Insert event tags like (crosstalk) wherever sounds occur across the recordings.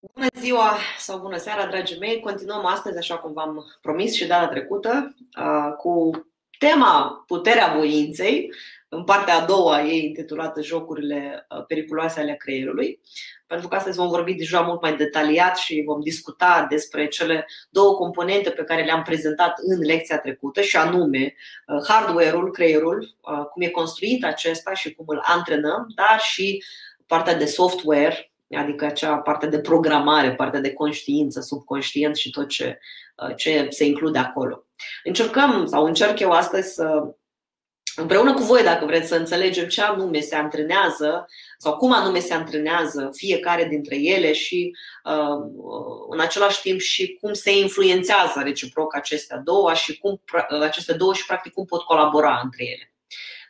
Bună ziua sau bună seara, dragii mei! Continuăm astăzi, așa cum v-am promis și data trecută, cu tema Puterea voinței, în partea a doua ei intitulată Jocurile periculoase ale creierului, pentru că astăzi vom vorbi deja mult mai detaliat și vom discuta despre cele două componente pe care le-am prezentat în lecția trecută, și anume hardware-ul, creierul, cum e construit acesta și cum îl antrenăm, dar și partea de software, adică acea parte de programare, partea de conștiință, subconștient și tot ce, uh, ce se include acolo. Încercăm sau încerc eu astăzi să împreună cu voi, dacă vreți să înțelegem ce anume se antrenează sau cum anume se antrenează fiecare dintre ele și uh, în același timp și cum se influențează reciproc acestea două și cum aceste două și practic cum pot colabora între ele.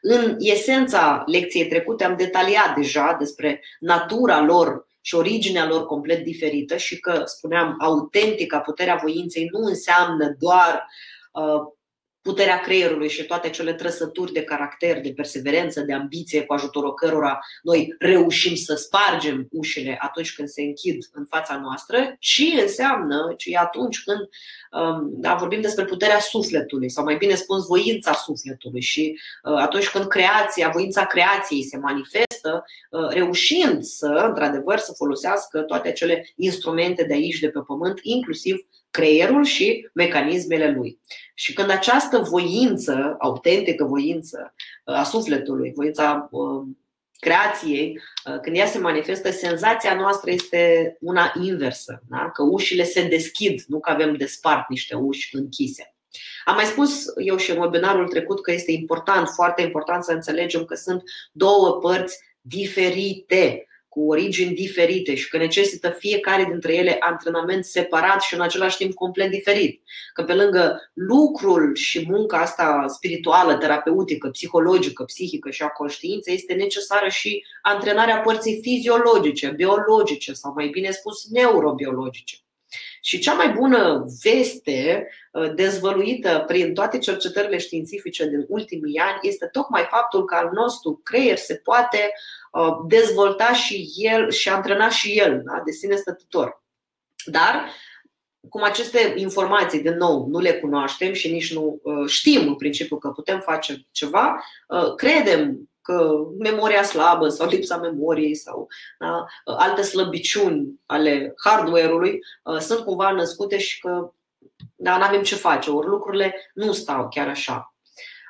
În esența lecției trecute am detaliat deja despre natura lor și originea lor complet diferită și că, spuneam, autentica puterea voinței nu înseamnă doar uh, puterea creierului și toate cele trăsături de caracter, de perseverență, de ambiție cu ajutorul cărora noi reușim să spargem ușile atunci când se închid în fața noastră, ci înseamnă, ci atunci când um, da, vorbim despre puterea sufletului, sau mai bine spus, voința sufletului și uh, atunci când creația, voința creației se manifestă, uh, reușind să, într-adevăr, să folosească toate acele instrumente de aici, de pe pământ, inclusiv creierul și mecanismele lui. Și când această voință, autentică voință uh, a sufletului, voința uh, creației, uh, când ea se manifestă, senzația noastră este una inversă, da? că ușile se deschid, nu că avem de spart niște uși închise. Am mai spus eu și în webinarul trecut că este important, foarte important să înțelegem că sunt două părți diferite cu origini diferite și că necesită fiecare dintre ele antrenament separat și în același timp complet diferit. Că pe lângă lucrul și munca asta spirituală, terapeutică, psihologică, psihică și a conștiinței, este necesară și antrenarea părții fiziologice, biologice sau mai bine spus neurobiologice. Și cea mai bună veste uh, dezvăluită prin toate cercetările științifice din ultimii ani este tocmai faptul că al nostru creier se poate uh, dezvolta și el și antrena și el da? de sine stătător. Dar cum aceste informații, de nou, nu le cunoaștem și nici nu uh, știm în principiu că putem face ceva, credem că memoria slabă sau lipsa memoriei sau da, alte slăbiciuni ale hardware-ului uh, sunt cumva născute și că da, nu avem ce face, ori lucrurile nu stau chiar așa.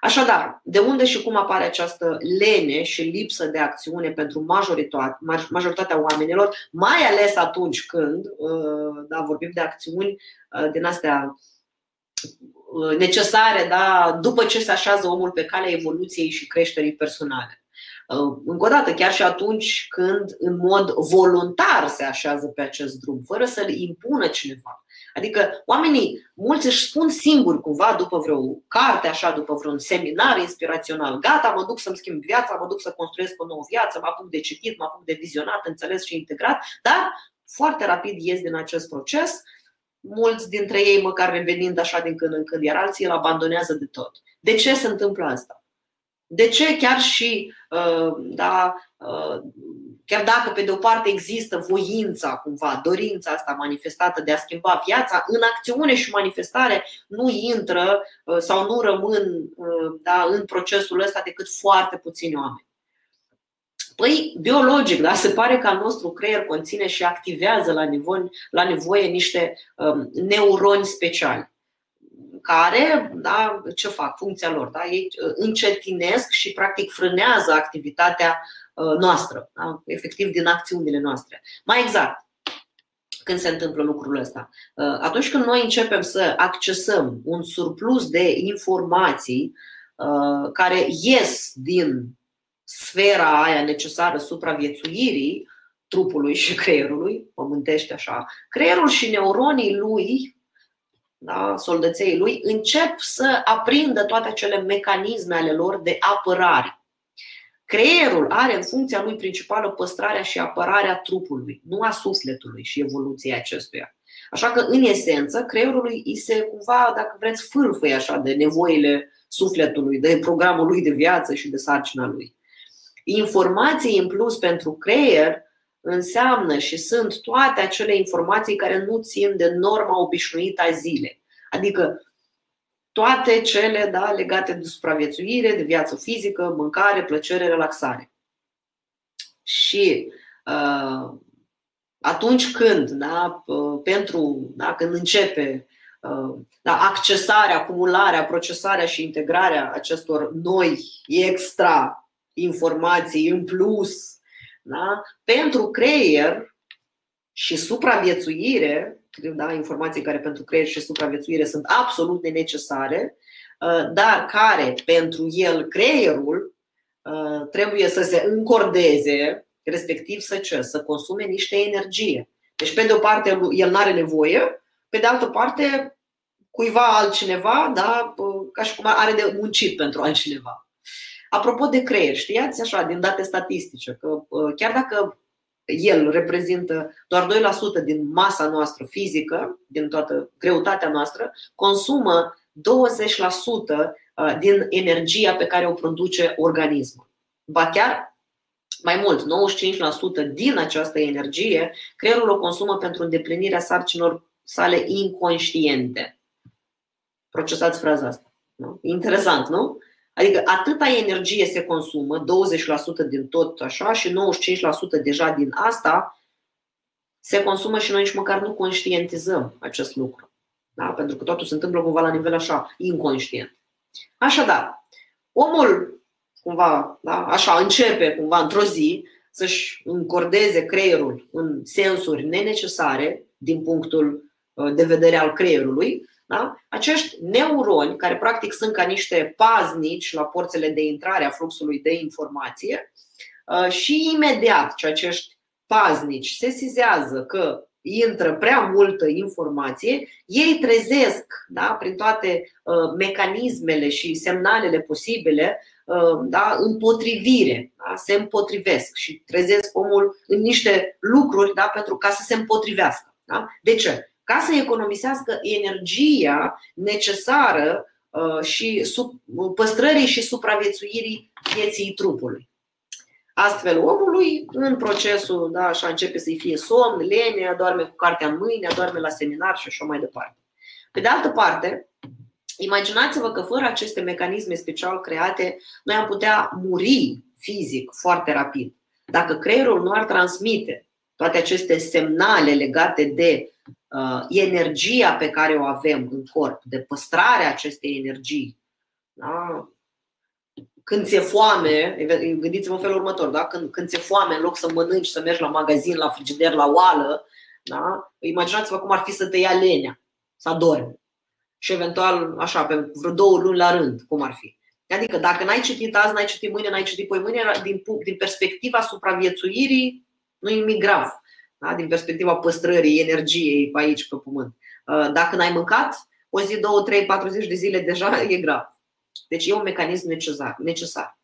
Așadar, de unde și cum apare această lene și lipsă de acțiune pentru majoritatea oamenilor, mai ales atunci când uh, da, vorbim de acțiuni uh, din astea Uh, necesare da, după ce se așează omul pe calea evoluției și creșterii personale. Uh, încă o dată, chiar și atunci când în mod voluntar se așează pe acest drum, fără să-l impună cineva. Adică oamenii, mulți își spun singuri cumva după vreo carte, așa, după vreun seminar inspirațional, gata, mă duc să-mi schimb viața, mă duc să construiesc o nouă viață, mă apuc de citit, mă apuc de vizionat, înțeles și integrat, dar foarte rapid ies din acest proces mulți dintre ei, măcar revenind așa din când în când, iar alții îl abandonează de tot. De ce se întâmplă asta? De ce chiar și, uh, da, uh, chiar dacă pe de o parte există voința, cumva, dorința asta manifestată de a schimba viața, în acțiune și manifestare nu intră uh, sau nu rămân da, în procesul ăsta decât foarte puțini oameni. Păi, biologic, da? se pare că al nostru creier conține și activează la, nevoie, la nevoie niște um, neuroni speciali care, da, ce fac? Funcția lor. Da? Ei uh, încetinesc și practic frânează activitatea uh, noastră, da? efectiv din acțiunile noastre. Mai exact, când se întâmplă lucrul ăsta? Uh, atunci când noi începem să accesăm un surplus de informații care ies din sfera aia necesară supraviețuirii trupului și creierului, pământește așa, creierul și neuronii lui, da, soldăței lui, încep să aprindă toate acele mecanisme ale lor de apărare. Creierul are în funcția lui principală păstrarea și apărarea trupului, nu a sufletului și evoluției acestuia. Așa că, în esență, creierului îi se cumva, dacă vreți, fâlfăie așa de nevoile sufletului, de programul lui de viață și de sarcina lui informații în plus pentru creier înseamnă și sunt toate acele informații care nu țin de norma obișnuită a zilei. Adică toate cele da, legate de supraviețuire, de viață fizică, mâncare, plăcere, relaxare. Și uh, atunci când, da, uh, pentru, da, când începe uh, da, accesarea, acumularea, procesarea și integrarea acestor noi extra informații în plus, da, pentru creier și supraviețuire, da, informații care pentru creier și supraviețuire sunt absolut necesare, uh, dar care pentru el, creierul, uh, trebuie să se încordeze, respectiv să ce? Să consume niște energie. Deci, pe de o parte, el nu are nevoie, pe de altă parte, cuiva altcineva, da, ca și cum are de muncit pentru altcineva. Apropo de creier, știați așa, din date statistice, că chiar dacă el reprezintă doar 2% din masa noastră fizică, din toată greutatea noastră, consumă 20% din energia pe care o produce organismul. Ba chiar mai mult, 95% din această energie, creierul o consumă pentru îndeplinirea sarcinilor sale inconștiente. Procesați fraza asta. Nu? Interesant, nu? Adică atâta energie se consumă, 20% din tot așa și 95% deja din asta se consumă și noi nici măcar nu conștientizăm acest lucru. Da? Pentru că totul se întâmplă cumva la nivel așa, inconștient. Așadar, omul cumva, da, așa, începe cumva într-o zi să-și încordeze creierul în sensuri nenecesare din punctul uh, de vedere al creierului da? Acești neuroni, care practic sunt ca niște paznici la porțile de intrare a fluxului de informație, uh, și imediat ce acești paznici sesizează că intră prea multă informație, ei trezesc da, prin toate uh, mecanismele și semnalele posibile uh, da, împotrivire, da, se împotrivesc și trezesc omul în niște lucruri da, pentru ca să se împotrivească. Da? De ce? Ca să economisească energia necesară uh, și păstrării și supraviețuirii vieții trupului. Astfel, omului, în procesul, da, așa începe să-i fie somn, lene, adorme cu cartea în mâine, adorme la seminar și așa mai departe. Pe de altă parte, imaginați-vă că fără aceste mecanisme special create, noi am putea muri fizic foarte rapid. Dacă creierul nu ar transmite toate aceste semnale legate de uh, energia pe care o avem în corp, de păstrarea acestei energii. Da? Când ți-e foame, gândiți-vă în felul următor, da? când, când ți-e foame, în loc să mănânci, să mergi la magazin, la frigider, la oală, da? imaginați-vă cum ar fi să te ia lenea, să adormi. Și eventual, așa, pe vreo două luni la rând, cum ar fi. Adică dacă n-ai citit azi, n-ai citit mâine, n-ai citit poi mâine, din, din perspectiva supraviețuirii, nu e nimic grav da? din perspectiva păstrării energiei pe aici, pe pământ. Uh, dacă n-ai mâncat, o zi, două, trei, 40 de zile deja (laughs) e grav. Deci e un mecanism necesar. necesar.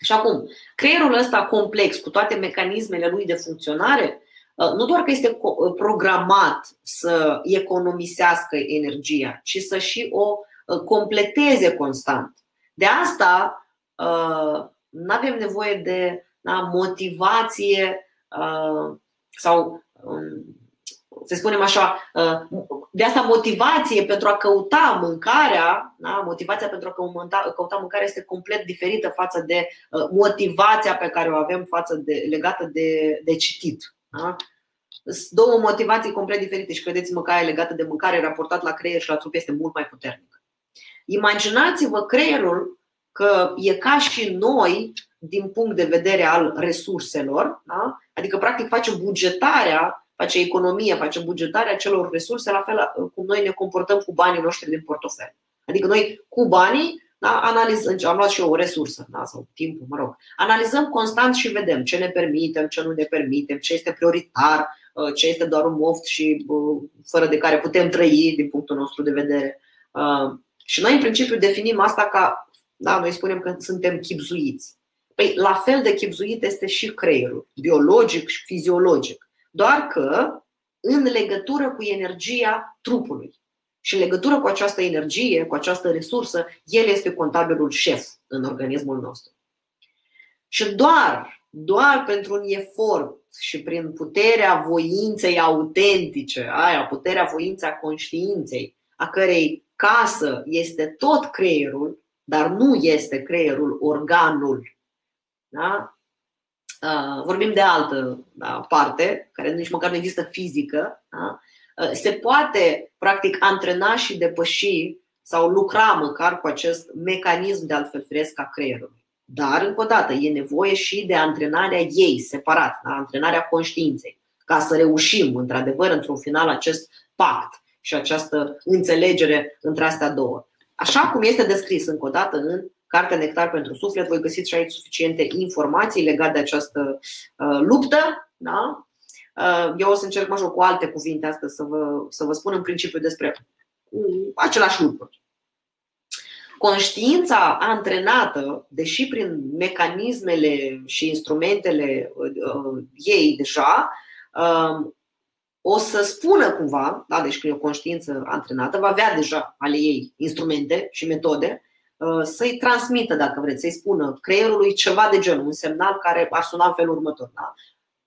Și acum, creierul ăsta complex, cu toate mecanismele lui de funcționare, uh, nu doar că este uh, programat să economisească energia, ci să și o completeze constant. De asta nu avem nevoie de da, motivație sau um, să spunem așa, uh, de asta motivație pentru a căuta mâncarea, da? motivația pentru a căuta, căuta mâncarea este complet diferită față de uh, motivația pe care o avem față de, legată de, de citit. Da? Sunt două motivații complet diferite și credeți-mă că aia legată de mâncare raportat la creier și la trup este mult mai puternică. Imaginați-vă creierul că e ca și noi din punct de vedere al resurselor, da? adică practic face bugetarea, face economia, face bugetarea celor resurse la fel cum noi ne comportăm cu banii noștri din portofel. Adică noi cu banii da, analizăm, am luat și eu o resursă da, sau timpul, mă rog. Analizăm constant și vedem ce ne permitem, ce nu ne permitem, ce este prioritar, uh, ce este doar un moft și uh, fără de care putem trăi din punctul nostru de vedere. Uh, și noi, în principiu, definim asta ca, da, noi spunem că suntem chipzuiți. Păi, la fel de chipzuit este și creierul, biologic și fiziologic. Doar că în legătură cu energia trupului. Și în legătură cu această energie, cu această resursă, el este contabilul șef în organismul nostru. Și doar, doar pentru un efort și prin puterea voinței autentice, aia, puterea voinței conștiinței, a cărei casă este tot creierul, dar nu este creierul organul. Da? Vorbim de altă da, parte, care nici măcar nu există fizică. Da? Se poate, practic, antrena și depăși sau lucra măcar cu acest mecanism de altfel firesc a creierului. Dar, încă o dată, e nevoie și de antrenarea ei separat, da? antrenarea conștiinței, ca să reușim, într-adevăr, într-un final, acest pact și această înțelegere între astea două. Așa cum este descris încă o dată în Cartea Nectar pentru Suflet, voi găsiți și aici suficiente informații legate de această uh, luptă. Da? Uh, eu o să încerc, mă joc cu alte cuvinte astăzi să vă, să vă spun în principiu despre uh, același lucru. Conștiința antrenată, deși prin mecanismele și instrumentele uh, ei deja, uh, o să spună cumva, da, deci când e o conștiință antrenată, va avea deja ale ei instrumente și metode, uh, să-i transmită, dacă vreți, să-i spună creierului ceva de genul, un semnal care ar suna în felul următor. Da?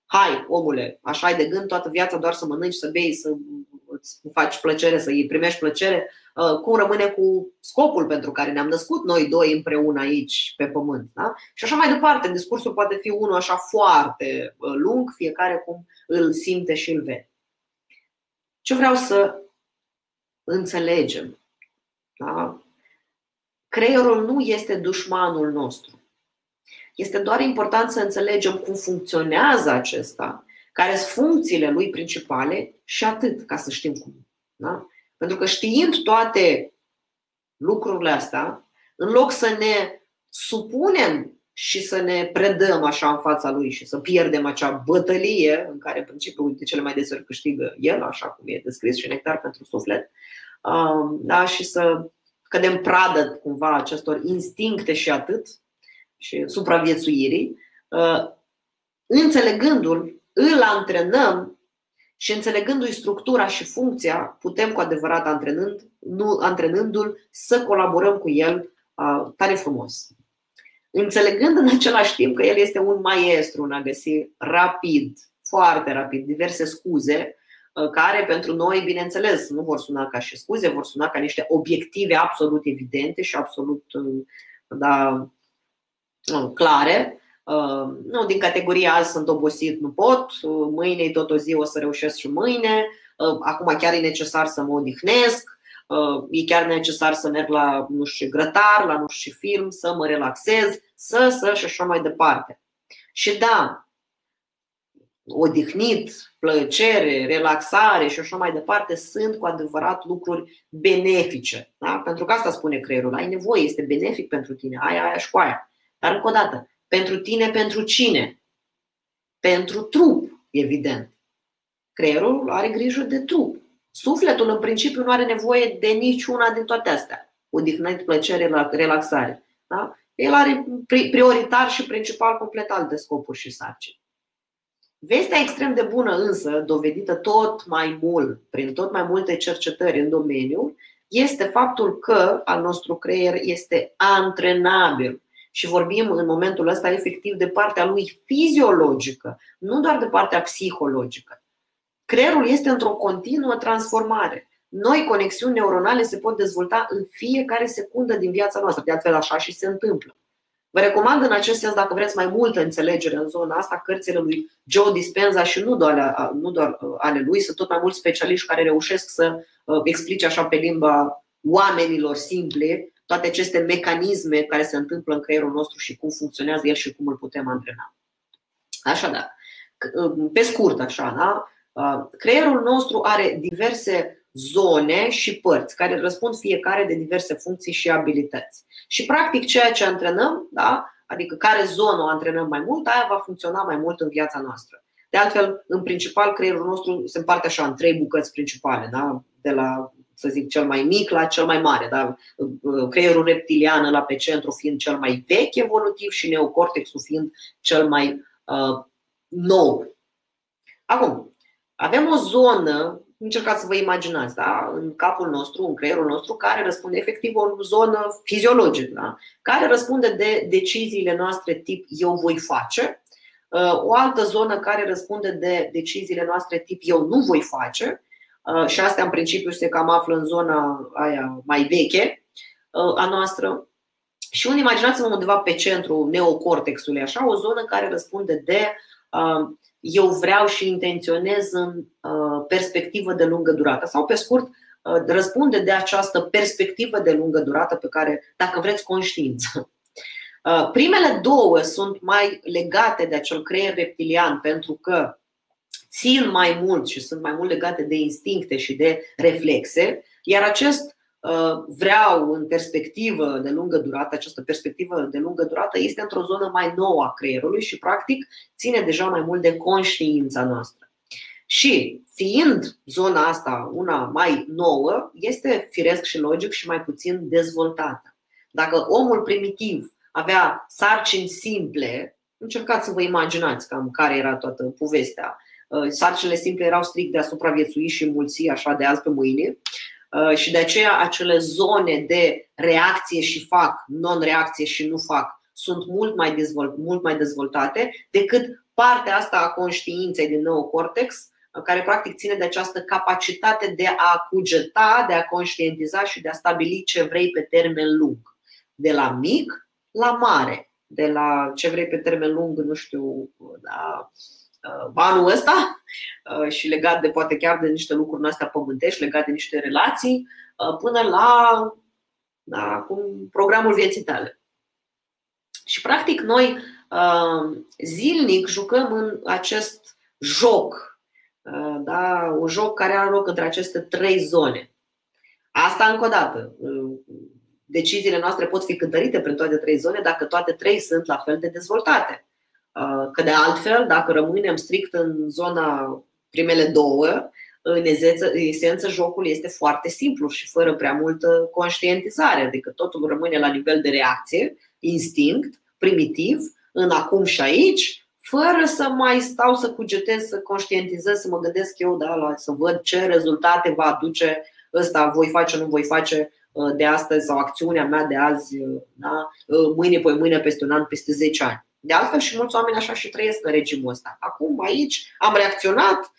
Hai, omule, așa ai de gând toată viața doar să mănânci, să bei, să îți faci plăcere, să îi primești plăcere, uh, cum rămâne cu scopul pentru care ne-am născut noi doi împreună aici pe pământ. Da? Și așa mai departe, discursul poate fi unul așa foarte uh, lung, fiecare cum îl simte și îl vede. Ce vreau să înțelegem? Da? Creierul nu este dușmanul nostru. Este doar important să înțelegem cum funcționează acesta, care sunt funcțiile lui principale și atât, ca să știm cum. Da? Pentru că știind toate lucrurile astea, în loc să ne supunem și să ne predăm așa în fața lui și să pierdem acea bătălie în care, în principiu, de cele mai deseori câștigă el, așa cum e descris și nectar pentru suflet, um, da? și să cădem pradă cumva acestor instincte și atât, și supraviețuirii, uh, înțelegându-l, îl antrenăm și înțelegându-i structura și funcția, putem cu adevărat antrenând, nu, antrenându-l să colaborăm cu el uh, tare frumos. Înțelegând în același timp că el este un maestru în a găsi rapid, foarte rapid, diverse scuze uh, care pentru noi, bineînțeles, nu vor suna ca și scuze, vor suna ca niște obiective absolut evidente și absolut uh, da, clare. Uh, nu, din categoria azi sunt obosit, nu pot, mâine tot o zi o să reușesc și mâine, acum chiar e necesar să mă odihnesc, e chiar necesar să merg la nu știu grătar, la nu știu film, să mă relaxez, să, să și așa mai departe. Și da, odihnit, plăcere, relaxare și așa mai departe sunt cu adevărat lucruri benefice. Da? Pentru că asta spune creierul. Ai nevoie, este benefic pentru tine, aia, aia și cu aia. Dar încă o dată, pentru tine, pentru cine? Pentru trup, evident. Creierul are grijă de trup. Sufletul, în principiu, nu are nevoie de niciuna din toate astea. Odihnit, plăcere, relaxare. Da? El are prioritar și principal complet alte scopuri și sarcini. Vestea extrem de bună însă, dovedită tot mai mult, prin tot mai multe cercetări în domeniu, este faptul că al nostru creier este antrenabil. Și vorbim în momentul ăsta efectiv de partea lui fiziologică, nu doar de partea psihologică. Creierul este într-o continuă transformare. Noi conexiuni neuronale se pot dezvolta în fiecare secundă din viața noastră, de altfel așa și se întâmplă. Vă recomand în acest sens, dacă vreți mai multă înțelegere în zona asta, cărțile lui Joe Dispenza și nu doar, nu doar uh, ale lui, sunt tot mai mulți specialiști care reușesc să uh, explice așa pe limba oamenilor simple toate aceste mecanisme care se întâmplă în creierul nostru și cum funcționează el și cum îl putem antrena. Așadar, uh, pe scurt, așa, da? creierul nostru are diverse zone și părți care răspund fiecare de diverse funcții și abilități. Și practic ceea ce antrenăm, da? adică care zonă o antrenăm mai mult, aia va funcționa mai mult în viața noastră. De altfel, în principal, creierul nostru se împarte așa în trei bucăți principale, da? de la să zic, cel mai mic la cel mai mare. Da? Creierul reptilian la pe centru fiind cel mai vechi evolutiv și neocortexul fiind cel mai uh, nou. Acum, avem o zonă încercați să vă imaginați, da? în capul nostru, în creierul nostru, care răspunde efectiv o zonă fiziologică, da? care răspunde de deciziile noastre tip eu voi face, O altă zonă care răspunde de deciziile noastre tip eu nu voi face și astea în principiu se cam află în zona aia mai veche a noastră. Și unde imaginați-vă undeva pe centru neocortexului, așa, o zonă care răspunde de eu vreau și intenționez în perspectivă de lungă durată sau pe scurt răspunde de această perspectivă de lungă durată pe care, dacă vreți, conștiință. Primele două sunt mai legate de acel creier reptilian pentru că țin mai mult și sunt mai mult legate de instincte și de reflexe, iar acest Uh, vreau în perspectivă de lungă durată, această perspectivă de lungă durată este într-o zonă mai nouă a creierului și practic ține deja mai mult de conștiința noastră. Și fiind zona asta una mai nouă, este firesc și logic și mai puțin dezvoltată. Dacă omul primitiv avea sarcini simple, încercați să vă imaginați cam care era toată povestea. Uh, sarcinile simple erau strict de a supraviețui și mulți așa de azi pe mâine Uh, și de aceea acele zone de reacție și fac, non-reacție și nu fac, sunt mult mai, dezvolt, mult mai dezvoltate decât partea asta a conștiinței din neocortex, uh, care practic ține de această capacitate de a cugeta, de a conștientiza și de a stabili ce vrei pe termen lung. De la mic la mare, de la ce vrei pe termen lung, nu știu, la Uh, anul ăsta uh, și legat de poate chiar de niște lucruri astea pământești, legat de niște relații, uh, până la, la cum, programul vieții tale. Și practic noi zilnic jucăm în acest joc, da? un joc care are loc între aceste trei zone. Asta încă o dată. Deciziile noastre pot fi cântărite prin toate trei zone dacă toate trei sunt la fel de dezvoltate. Uh, că de altfel, dacă rămânem strict în zona primele două, în esență, în esență jocul este foarte simplu și fără prea multă conștientizare, adică totul rămâne la nivel de reacție, instinct, primitiv, în acum și aici, fără să mai stau să cugetez, să conștientizez, să mă gândesc eu, da, la, să văd ce rezultate va aduce ăsta, voi face, nu voi face uh, de astăzi sau acțiunea mea de azi, uh, da, mâine, poi mâine, peste un an, peste 10 ani. De altfel și mulți oameni așa și trăiesc în regimul ăsta. Acum aici am reacționat,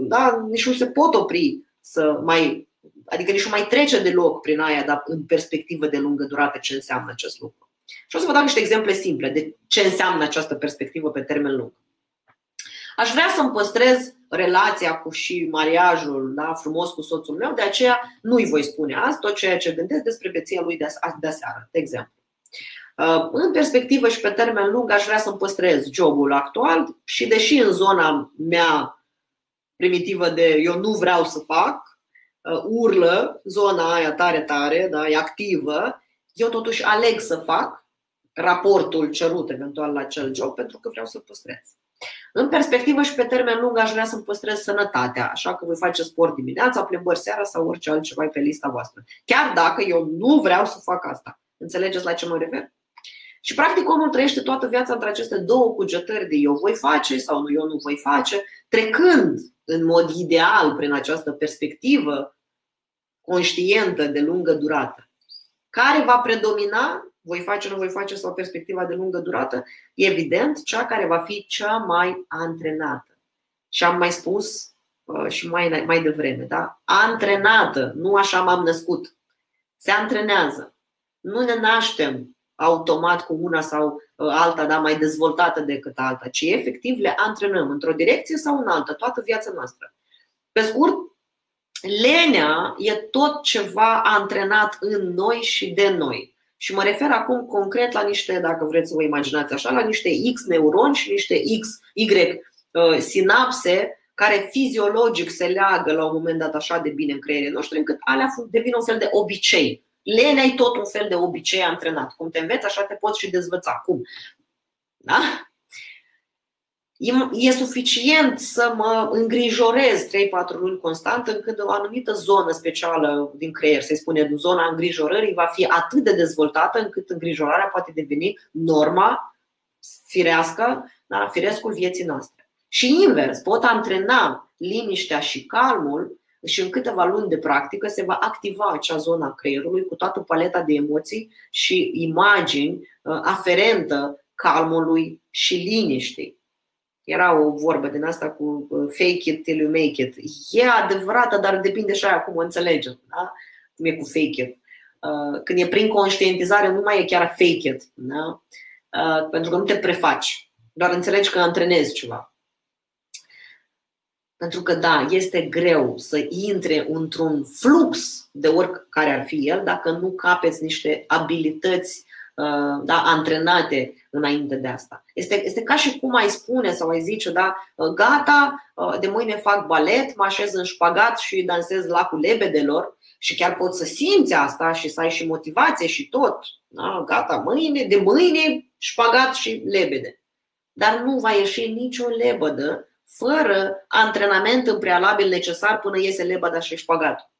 da, nici nu se pot opri să mai, adică nici nu mai trece deloc prin aia, dar în perspectivă de lungă durată ce înseamnă acest lucru. Și o să vă dau niște exemple simple de ce înseamnă această perspectivă pe termen lung. Aș vrea să-mi păstrez relația cu și mariajul da, frumos cu soțul meu, de aceea nu-i voi spune azi tot ceea ce gândesc despre beția lui de, de seară, de exemplu. Uh, în perspectivă și pe termen lung aș vrea să-mi păstrez jobul actual și deși în zona mea primitivă de eu nu vreau să fac, uh, urlă zona aia tare tare, da, e activă, eu totuși aleg să fac raportul cerut eventual la acel job pentru că vreau să-l păstrez. În perspectivă și pe termen lung aș vrea să-mi păstrez sănătatea, așa că voi face sport dimineața, plimbări seara sau orice altceva pe lista voastră. Chiar dacă eu nu vreau să fac asta. Înțelegeți la ce mă refer? Și practic omul trăiește toată viața între aceste două cugetări de eu voi face sau nu eu nu voi face, trecând în mod ideal prin această perspectivă conștientă de lungă durată. Care va predomina? Voi face, nu voi face sau perspectiva de lungă durată? Evident, cea care va fi cea mai antrenată. Și am mai spus uh, și mai, mai devreme, da? Antrenată, nu așa m-am născut. Se antrenează. Nu ne naștem automat cu una sau uh, alta, da, mai dezvoltată decât alta, ci efectiv le antrenăm într-o direcție sau în alta, toată viața noastră. Pe scurt, lenea e tot ceva antrenat în noi și de noi. Și mă refer acum concret la niște, dacă vreți să vă imaginați așa, la niște X neuroni și niște X, Y uh, sinapse care fiziologic se leagă la un moment dat așa de bine în creierul nostru, încât alea devin un fel de obicei Lenea e tot un fel de obicei antrenat. Cum te înveți, așa te poți și dezvăța. Cum? Da? E, e suficient să mă îngrijorez 3-4 luni constant încât o anumită zonă specială din creier, se spune zona îngrijorării, va fi atât de dezvoltată încât îngrijorarea poate deveni norma firească, da, firescul vieții noastre. Și invers, pot antrena liniștea și calmul și în câteva luni de practică se va activa acea zonă a creierului cu toată paleta de emoții și imagini uh, aferentă calmului și liniștii. Era o vorbă din asta cu fake it till you make it. E adevărată, dar depinde și aia cum o înțelegem. Da? Cum e cu fake it. Când e prin conștientizare, nu mai e chiar fake it. Da? Pentru că nu te prefaci. Doar înțelegi că antrenezi ceva. Pentru că, da, este greu să intre într-un flux de oricare ar fi el dacă nu capeți niște abilități uh, da, antrenate înainte de asta. Este, este ca și cum ai spune sau ai zice, da, uh, gata, uh, de mâine fac balet, mă așez în șpagat și dansez lacul lebedelor și chiar poți să simți asta și să ai și motivație și tot. Da, gata, mâine, de mâine șpagat și lebede. Dar nu va ieși nicio lebădă fără antrenament în prealabil necesar până iese lebăda și șpagatul.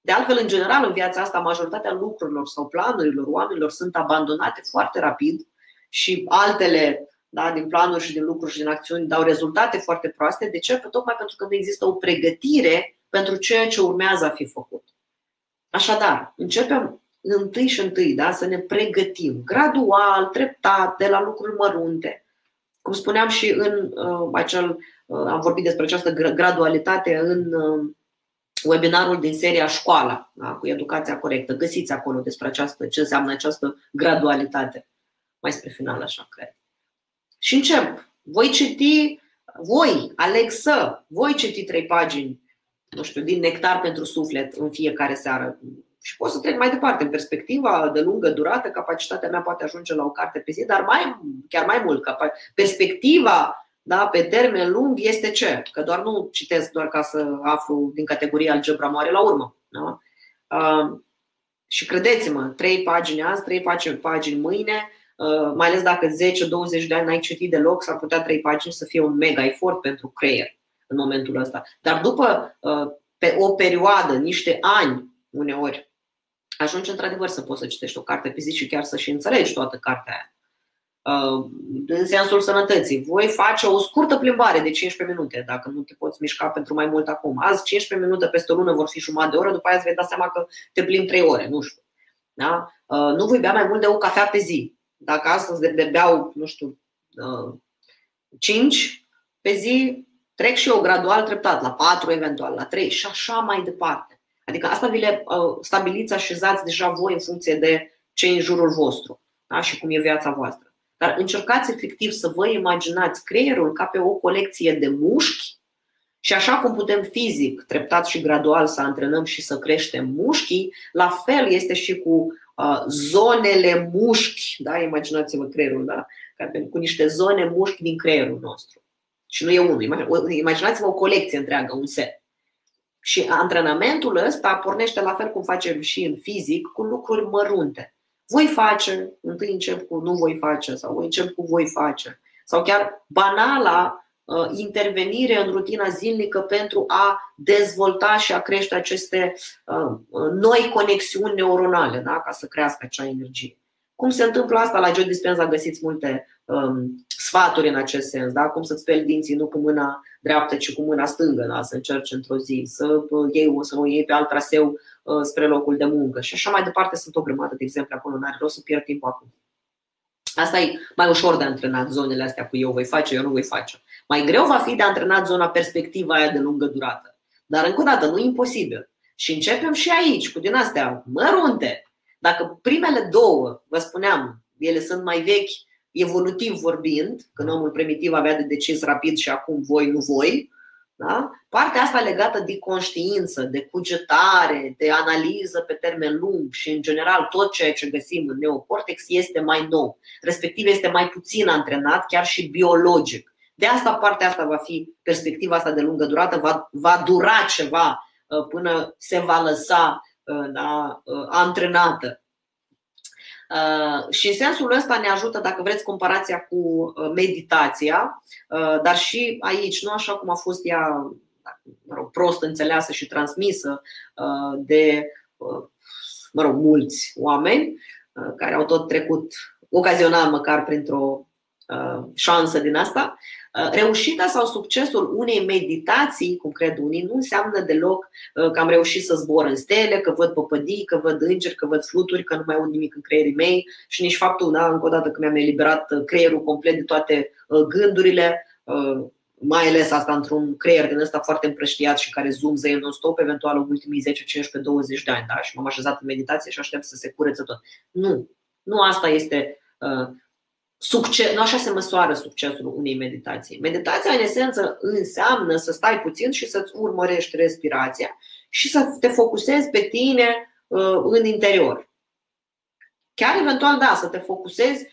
De altfel, în general, în viața asta, majoritatea lucrurilor sau planurilor oamenilor sunt abandonate foarte rapid și altele da, din planuri și din lucruri și din acțiuni dau rezultate foarte proaste. De ce? Tocmai pentru că nu există o pregătire pentru ceea ce urmează a fi făcut. Așadar, începem întâi și întâi da, să ne pregătim gradual, treptat, de la lucruri mărunte. Cum spuneam și în uh, acel Uh, am vorbit despre această gradualitate în uh, webinarul din seria Școala, da, cu educația corectă. Găsiți acolo despre această, ce înseamnă această gradualitate. Mai spre final, așa cred. Și încep. Voi citi, voi, aleg să, voi citi trei pagini, nu știu, din nectar pentru suflet în fiecare seară. Și pot să trec mai departe. În perspectiva de lungă durată, capacitatea mea poate ajunge la o carte pe zi, dar mai, chiar mai mult, perspectiva da, pe termen lung este ce? Că doar nu citesc doar ca să aflu din categoria algebra mare la urmă. Da? Uh, și credeți-mă, trei pagini azi, trei pagini mâine, uh, mai ales dacă 10-20 de ani n-ai citit deloc, s-ar putea trei pagini să fie un mega efort pentru creier în momentul ăsta. Dar după uh, pe o perioadă, niște ani, uneori, ajungi într-adevăr să poți să citești o carte pe zi și chiar să și înțelegi toată cartea aia. Uh, în sensul sănătății. Voi face o scurtă plimbare de 15 minute, dacă nu te poți mișca pentru mai mult acum. Azi 15 minute peste o lună vor fi jumătate de oră, după aia îți vei da seama că te plimbi 3 ore, nu știu. Da? Uh, nu voi bea mai mult de o cafea pe zi. Dacă astăzi de beau, nu știu, 5 uh, pe zi, trec și eu gradual treptat, la 4 eventual, la 3 și așa mai departe. Adică asta vi le stabiliți, așezați deja voi în funcție de ce e în jurul vostru da? și cum e viața voastră. Dar încercați efectiv să vă imaginați creierul ca pe o colecție de mușchi și așa cum putem fizic, treptat și gradual să antrenăm și să creștem mușchii, la fel este și cu uh, zonele mușchi, da? imaginați-vă creierul, da? cu niște zone mușchi din creierul nostru. Și nu e unul, imaginați-vă o colecție întreagă, un set. Și antrenamentul ăsta pornește la fel cum facem și în fizic, cu lucruri mărunte voi face, întâi încep cu nu voi face sau voi încep cu voi face. Sau chiar banala uh, intervenire în rutina zilnică pentru a dezvolta și a crește aceste uh, noi conexiuni neuronale, da? ca să crească acea energie. Cum se întâmplă asta? La Joe Dispenza găsiți multe um, sfaturi în acest sens. Da? Cum să-ți speli dinții nu cu mâna dreaptă, ci cu mâna stângă, da? să încerci într-o zi, să uh, iei, să o iei pe alt traseu uh, spre locul de muncă. Și așa mai departe sunt o grămadă de exemple acolo, nu are rost să pierd timpul acum. Asta e mai ușor de antrenat zonele astea cu eu voi face, eu nu voi face. Mai greu va fi de antrenat zona perspectiva aia de lungă durată. Dar încă o dată, nu e imposibil. Și începem și aici, cu din astea mărunte, dacă primele două, vă spuneam, ele sunt mai vechi, evolutiv vorbind, când omul primitiv avea de decis rapid și acum voi, nu voi, da? Partea asta legată de conștiință, de cugetare, de analiză pe termen lung și, în general, tot ceea ce găsim în neocortex este mai nou. Respectiv, este mai puțin antrenat, chiar și biologic. De asta, partea asta va fi, perspectiva asta de lungă durată, va, va dura ceva uh, până se va lăsa Uh, da, uh, antrenată. Uh, și în sensul ăsta ne ajută, dacă vreți, comparația cu meditația, dar și aici, nu așa cum a fost ea mă rog, prost înțeleasă și transmisă de mă rog, mulți oameni care au tot trecut ocazional măcar printr-o șansă din asta, Uh, reușita sau succesul unei meditații, cum cred unii, nu înseamnă deloc uh, că am reușit să zbor în stele, că văd păpădii, că văd îngeri, că văd fluturi, că nu mai aud nimic în creierii mei și nici faptul, da, încă o dată că mi-am eliberat uh, creierul complet de toate gândurile, mai ales asta într-un creier din ăsta foarte împrăștiat și care zoomzăie non-stop, eventual în ultimii 10, 15, 20 de ani, da? și m-am așezat în meditație și aștept să se curețe tot. Nu, nu asta este uh, succes, nu așa se măsoară succesul unei meditații. Meditația, în esență, înseamnă să stai puțin și să-ți urmărești respirația și să te focusezi pe tine uh, în interior. Chiar eventual, da, să te focusezi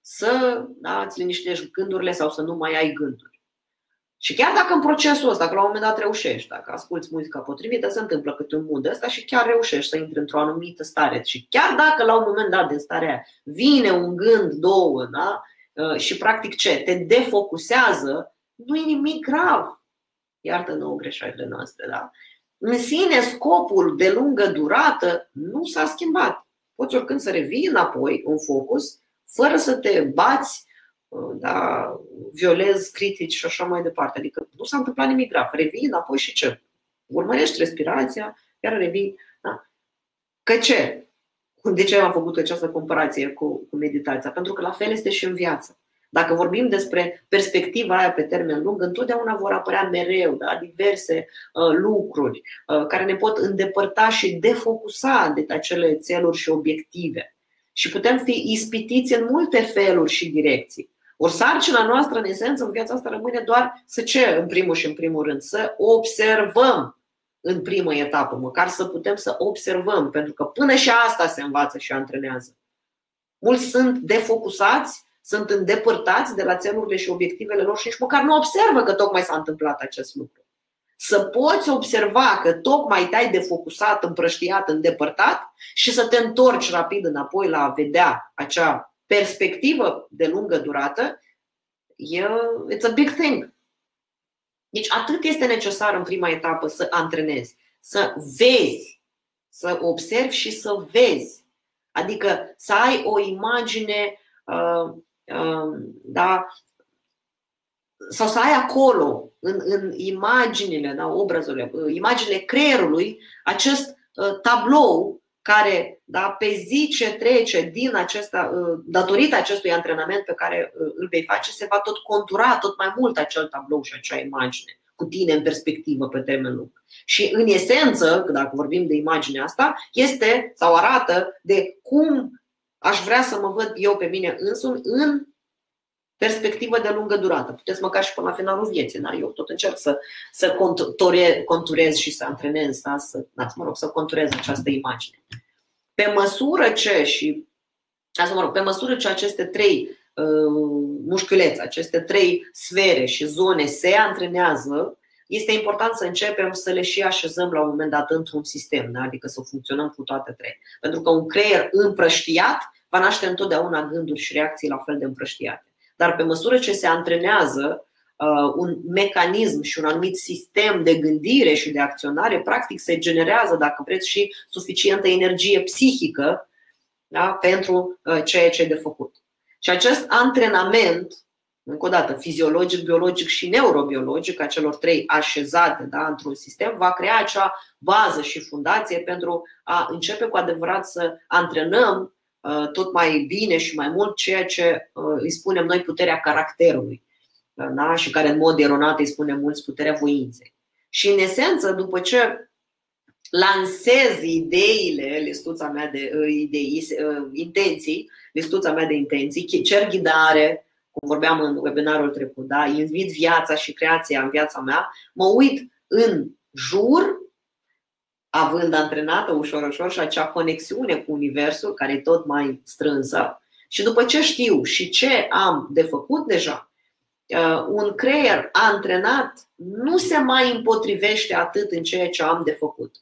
să da, îți liniștești gândurile sau să nu mai ai gânduri. Și chiar dacă în procesul ăsta, că la un moment dat reușești, dacă asculți muzica potrivită, se întâmplă câte un mod ăsta și chiar reușești să intri într-o anumită stare. Și chiar dacă la un moment dat din starea aia vine un gând, două, da? Uh, și practic ce? Te defocusează, nu e nimic grav. Iartă nouă greșelile noastre, da? În sine, scopul de lungă durată nu s-a schimbat. Poți oricând să revii înapoi în focus, fără să te bați da, violez critici și așa mai departe. Adică nu s-a întâmplat nimic grav. Revii înapoi și ce? Urmărești respirația, iar revii. Da? Că ce? De ce am făcut această comparație cu, cu meditația? Pentru că la fel este și în viață. Dacă vorbim despre perspectiva aia pe termen lung, întotdeauna vor apărea mereu da, diverse uh, lucruri uh, care ne pot îndepărta și defocusa de acele țeluri și obiective. Și putem fi ispitiți în multe feluri și direcții. Ori sarcina noastră, în esență, în viața asta rămâne doar să ce, în primul și în primul rând, să observăm în primă etapă, măcar să putem să observăm, pentru că până și asta se învață și antrenează. Mulți sunt defocusați, sunt îndepărtați de la țelurile și obiectivele lor și nici măcar nu observă că tocmai s-a întâmplat acest lucru. Să poți observa că tocmai te-ai defocusat, împrăștiat, îndepărtat și să te întorci rapid înapoi la a vedea acea perspectivă de lungă durată, e, it's a big thing. Deci atât este necesar în prima etapă să antrenezi, să vezi, să observi și să vezi. Adică să ai o imagine, uh, uh, da, sau să ai acolo, în, în imaginile, da, obrazurile, uh, imaginile creierului, acest uh, tablou care da, pe zi ce trece din acesta, uh, datorită acestui antrenament pe care uh, îl vei face, se va tot contura tot mai mult acel tablou și acea imagine cu tine în perspectivă pe termen lung. Și în esență, dacă vorbim de imaginea asta, este sau arată de cum aș vrea să mă văd eu pe mine însumi în perspectivă de lungă durată. Puteți măcar și până la finalul vieții. Da? Eu tot încerc să, să conture, conturez și să antrenez, da? să, da, mă rog, să conturez această imagine. Pe măsură ce și Asta, mă rog, pe măsură ce aceste trei uh, mușchiuleți, aceste trei sfere și zone se antrenează, este important să începem să le și așezăm la un moment dat într-un sistem, da? adică să funcționăm cu toate trei. Pentru că un creier împrăștiat va naște întotdeauna gânduri și reacții la fel de împrăștiate. Dar pe măsură ce se antrenează uh, un mecanism și un anumit sistem de gândire și de acționare, practic se generează, dacă vreți, și suficientă energie psihică da, pentru uh, ceea ce e de făcut. Și acest antrenament, încă o dată, fiziologic, biologic și neurobiologic, a celor trei așezate da, într-un sistem, va crea acea bază și fundație pentru a începe cu adevărat să antrenăm Uh, tot mai bine și mai mult ceea ce uh, îi spunem noi puterea caracterului uh, da? și care în mod eronat îi spunem mulți puterea voinței. Și în esență, după ce lansez ideile, listuța mea de idei, intenții, listuța mea de intenții, cer ghidare, cum vorbeam în webinarul trecut, da? invit viața și creația în viața mea, mă uit în jur având antrenată ușor, ușor și acea conexiune cu Universul, care e tot mai strânsă. Și după ce știu și ce am de făcut deja, uh, un creier antrenat nu se mai împotrivește atât în ceea ce am de făcut,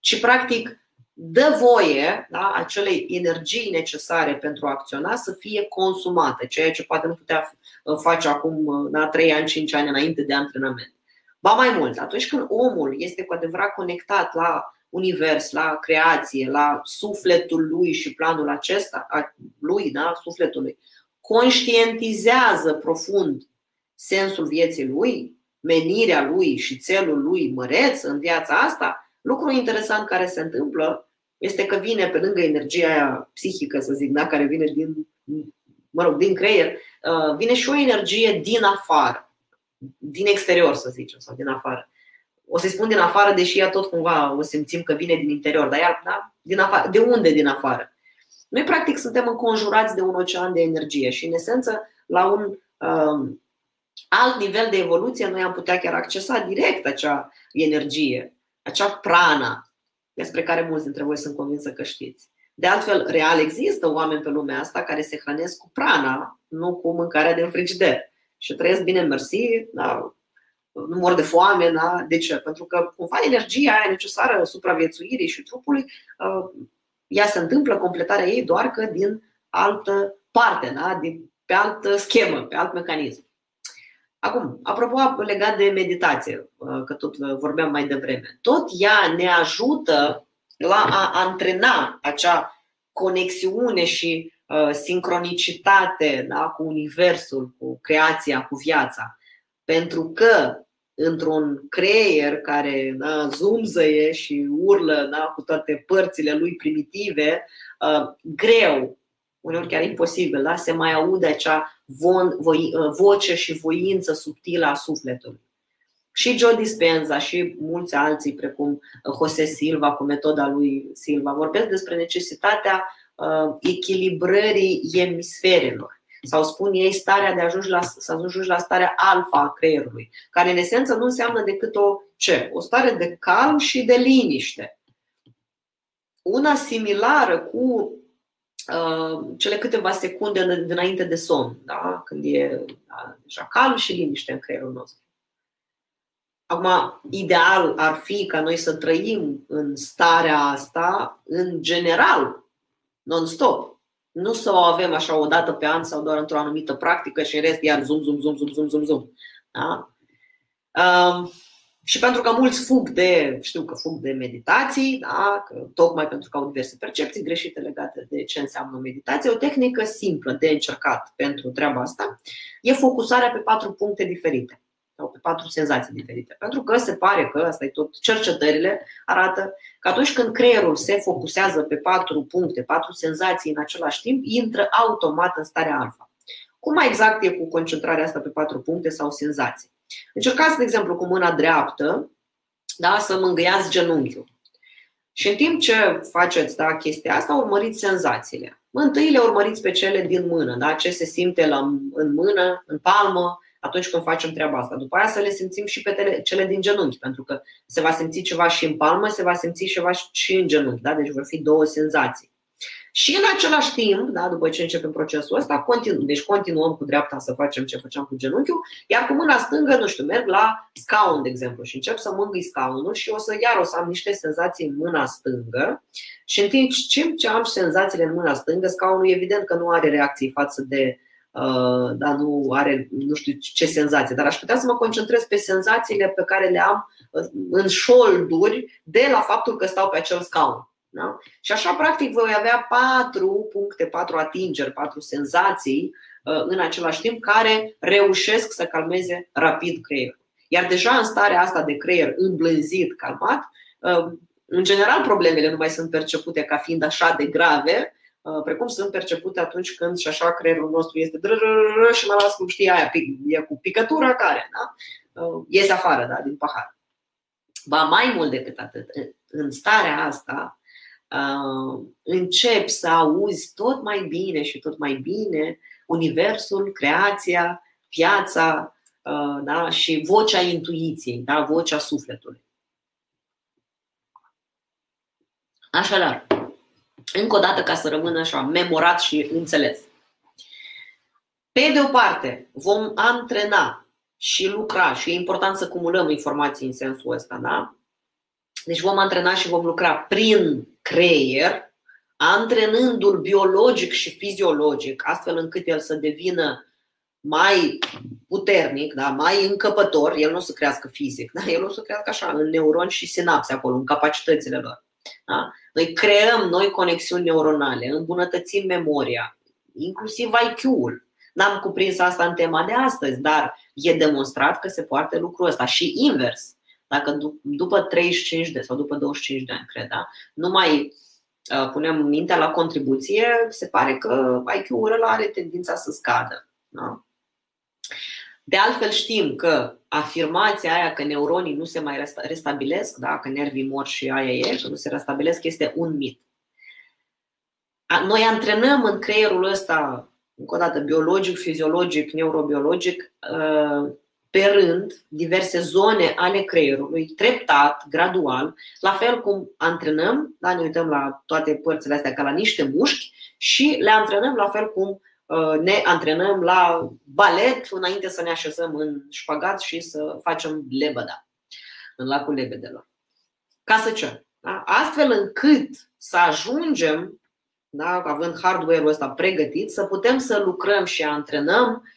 ci practic dă voie da, acelei energii necesare pentru a acționa să fie consumate, ceea ce poate nu putea uh, face acum uh, da, 3 ani, 5 ani înainte de antrenament. Ba mai mult, atunci când omul este cu adevărat conectat la univers, la creație, la sufletul lui și planul acesta, a lui, da, sufletului, conștientizează profund sensul vieții lui, menirea lui și țelul lui măreț în viața asta, lucru interesant care se întâmplă este că vine pe lângă energia aia psihică, să zic, da, care vine din, mă rog, din creier, uh, vine și o energie din afară. din exterior, să zicem, sau din afară. O să-i spun din afară, deși ea tot cumva o simțim că vine din interior, dar ea, da? din afară. de unde din afară? Noi, practic, suntem înconjurați de un ocean de energie și, în esență, la un um, alt nivel de evoluție, noi am putea chiar accesa direct acea energie, acea prana, despre care mulți dintre voi sunt convinsă că știți. De altfel, real există oameni pe lumea asta care se hrănesc cu prana, nu cu mâncarea din frigider. Și trăiesc bine, mersi, da, nu mor de foame. Da? De ce? Pentru că cumva energia aia necesară supraviețuirii și trupului, uh, ea se întâmplă, completarea ei, doar că din altă parte, da? din, pe altă schemă, pe alt mecanism. Acum, apropo legat de meditație, uh, că tot vorbeam mai devreme, tot ea ne ajută la a antrena acea conexiune și uh, sincronicitate da, cu Universul, cu creația, cu viața. Pentru că într-un creier care da, zumzăie și urlă da, cu toate părțile lui primitive, uh, greu, uneori chiar imposibil, da, se mai aude acea von, voi, uh, voce și voință subtilă a sufletului. Și Joe Dispenza și mulți alții, precum Jose Silva, cu metoda lui Silva, vorbesc despre necesitatea uh, echilibrării emisferelor sau spun ei starea de a ajunge la, să ajungi la starea alfa a creierului, care în esență nu înseamnă decât o ce? O stare de calm și de liniște. Una similară cu uh, cele câteva secunde dinainte de somn, da? când e da, deja calm și liniște în creierul nostru. Acum, ideal ar fi ca noi să trăim în starea asta, în general, non-stop. Nu să o avem așa o dată pe an sau doar într-o anumită practică și în rest iar zoom, zoom, zoom, zoom, zoom, zoom, zoom. Da? Um, și pentru că mulți fug de, știu că fug de meditații, da? că, tocmai pentru că au diverse percepții greșite legate de ce înseamnă meditație, o tehnică simplă de încercat pentru treaba asta e focusarea pe patru puncte diferite sau pe patru senzații diferite. Pentru că se pare că, asta e tot, cercetările arată că atunci când creierul se focusează pe patru puncte, patru senzații în același timp, intră automat în starea alfa. Cum mai exact e cu concentrarea asta pe patru puncte sau senzații? Încercați, de exemplu, cu mâna dreaptă da, să mângâiați genunchiul. Și în timp ce faceți da, chestia asta, urmăriți senzațiile. Întâi le urmăriți pe cele din mână, da? ce se simte la, în mână, în palmă, atunci când facem treaba asta. După aia să le simțim și pe tele, cele din genunchi, pentru că se va simți ceva și în palmă, se va simți ceva și în genunchi. Da? Deci vor fi două senzații. Și în același timp, da, după ce începem procesul ăsta, continu, deci continuăm cu dreapta să facem ce făceam cu genunchiul, iar cu mâna stângă, nu știu, merg la scaun, de exemplu, și încep să mângâi scaunul și o să iar o să am niște senzații în mâna stângă și în timp ce am senzațiile în mâna stângă, scaunul evident că nu are reacții față de Uh, dar nu are nu știu ce senzație, dar aș putea să mă concentrez pe senzațiile pe care le am uh, în șolduri de la faptul că stau pe acel scaun. Da? Și așa, practic, voi avea patru puncte, patru atingeri, patru senzații uh, în același timp care reușesc să calmeze rapid creierul. Iar deja în starea asta de creier îmblânzit, calmat, în general problemele nu mai sunt percepute ca fiind așa de grave, Uh, precum sunt percepute atunci când și așa creierul nostru este și mai las cum știi aia, e cu picătura care da? Uh, iese afară da, din pahar. Ba mai mult decât atât, în starea asta uh, încep să auzi tot mai bine și tot mai bine universul, creația, viața da? și vocea intuiției, da? vocea sufletului. Așadar, încă o dată ca să rămână așa memorat și înțeles. Pe de o parte, vom antrena și lucra și e important să cumulăm informații în sensul ăsta, da? Deci vom antrena și vom lucra prin creier, antrenându-l biologic și fiziologic, astfel încât el să devină mai puternic, da? mai încăpător, el nu o să crească fizic, da? el o să crească așa, în neuroni și sinapse acolo, în capacitățile lor. Da? Noi creăm noi conexiuni neuronale, îmbunătățim memoria, inclusiv IQ-ul. N-am cuprins asta în tema de astăzi, dar e demonstrat că se poate lucrul ăsta și invers. Dacă după 35 de sau după 25 de ani, cred, da? nu mai uh, punem mintea la contribuție, se pare că IQ-ul ăla are tendința să scadă. Da? De altfel știm că afirmația aia că neuronii nu se mai restabilesc, da? că nervii mor și aia e, că nu se restabilesc, este un mit. Noi antrenăm în creierul ăsta, încă o dată, biologic, fiziologic, neurobiologic, uh, pe rând, diverse zone ale creierului, treptat, gradual, la fel cum antrenăm, da, ne uităm la toate părțile astea ca la niște mușchi și le antrenăm la fel cum uh, ne antrenăm la balet înainte să ne așezăm în șpagat și să facem lebăda în lacul lebedelor. Ca să ce? Da? Astfel încât să ajungem da, având hardware-ul ăsta pregătit, să putem să lucrăm și antrenăm uh,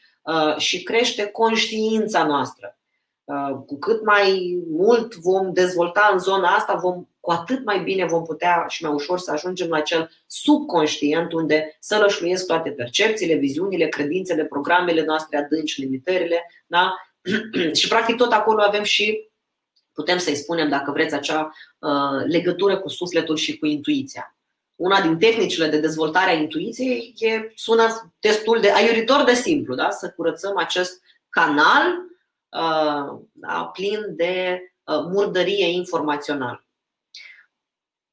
și crește conștiința noastră. Uh, cu cât mai mult vom dezvolta în zona asta, vom, cu atât mai bine vom putea și mai ușor să ajungem la cel subconștient unde să lășluiesc toate percepțiile, viziunile, credințele, programele noastre adânci, limitările. Da? (clears throat) și practic tot acolo avem și putem să-i spunem, dacă vreți, acea uh, legătură cu sufletul și cu intuiția una din tehnicile de dezvoltare a intuiției e, sună destul de aiuritor de simplu, da? să curățăm acest canal uh, da? plin de uh, murdărie informațională.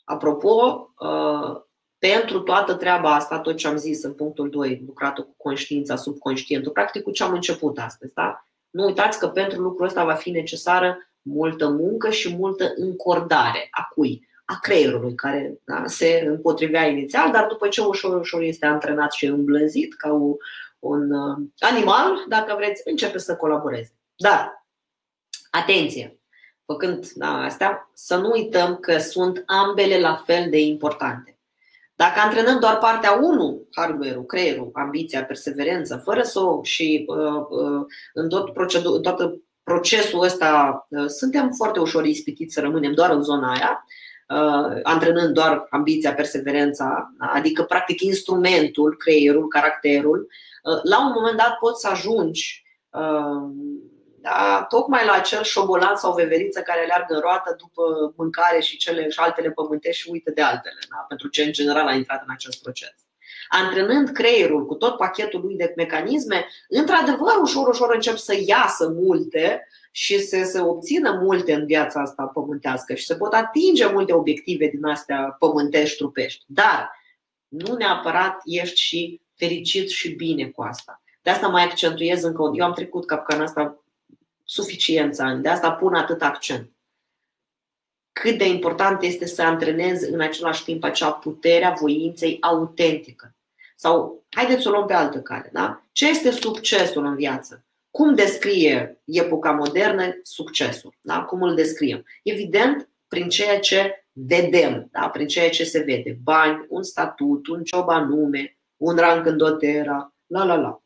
Apropo, uh, pentru toată treaba asta, tot ce am zis în punctul 2, lucrată cu conștiința, subconștientul, practic cu ce am început astăzi, da? nu uitați că pentru lucrul ăsta va fi necesară multă muncă și multă încordare. A cui? A creierului, care da, se împotrivea inițial, dar după ce ușor, ușor este antrenat și îmblânzit ca un, un uh, animal, dacă vreți, începe să colaboreze. Dar, atenție! Făcând da, astea, să nu uităm că sunt ambele la fel de importante. Dacă antrenăm doar partea 1, hardware-ul, creierul, ambiția, perseverență, fără să o și uh, uh, în tot procedur, toată procesul ăsta uh, suntem foarte ușor ispitiți să rămânem doar în zona aia, uh, antrenând doar ambiția, perseverența, adică practic instrumentul, creierul, caracterul, uh, la un moment dat poți să ajungi uh, da, tocmai la acel șobolan sau veveriță care leargă în roată după mâncare și cele și altele pământești și uită de altele, da? pentru ce în general a intrat în acest proces. Antrenând creierul cu tot pachetul lui de mecanisme, într-adevăr, ușor, ușor încep să iasă multe și să se obțină multe în viața asta pământească și se pot atinge multe obiective din astea pământești, trupești. Dar nu neapărat ești și fericit și bine cu asta. De asta mai accentuez încă. Eu am trecut capcana asta suficiență ani, de asta pun atât accent. Cât de important este să antrenezi în același timp acea putere a voinței autentică. Sau, haideți să o luăm pe altă cale. Da? Ce este succesul în viață? Cum descrie epoca modernă succesul? Da? Cum îl descriem? Evident, prin ceea ce vedem, da? prin ceea ce se vede. Bani, un statut, un job anume, un rang în dotera, la la la.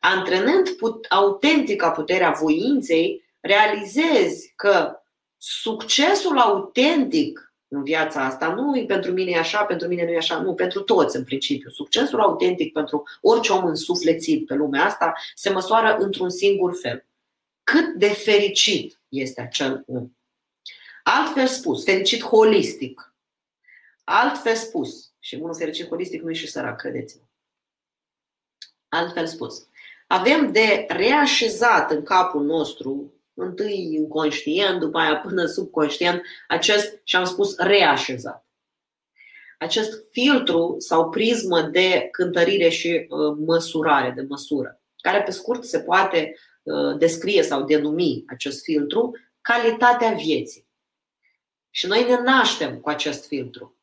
Antrenând put- autentica puterea voinței, realizezi că succesul autentic în viața asta. Nu pentru mine e așa, pentru mine nu e așa, nu, pentru toți în principiu. Succesul autentic pentru orice om însuflețit pe lumea asta se măsoară într-un singur fel. Cât de fericit este acel om. Altfel spus, fericit holistic. Altfel spus, și unul fericit holistic nu e și sărac, credeți-mă. Altfel spus, avem de reașezat în capul nostru întâi inconștient, după aia până subconștient, acest, și am spus, reașezat. Acest filtru sau prismă de cântărire și uh, măsurare, de măsură, care pe scurt se poate uh, descrie sau denumi acest filtru, calitatea vieții. Și noi ne naștem cu acest filtru.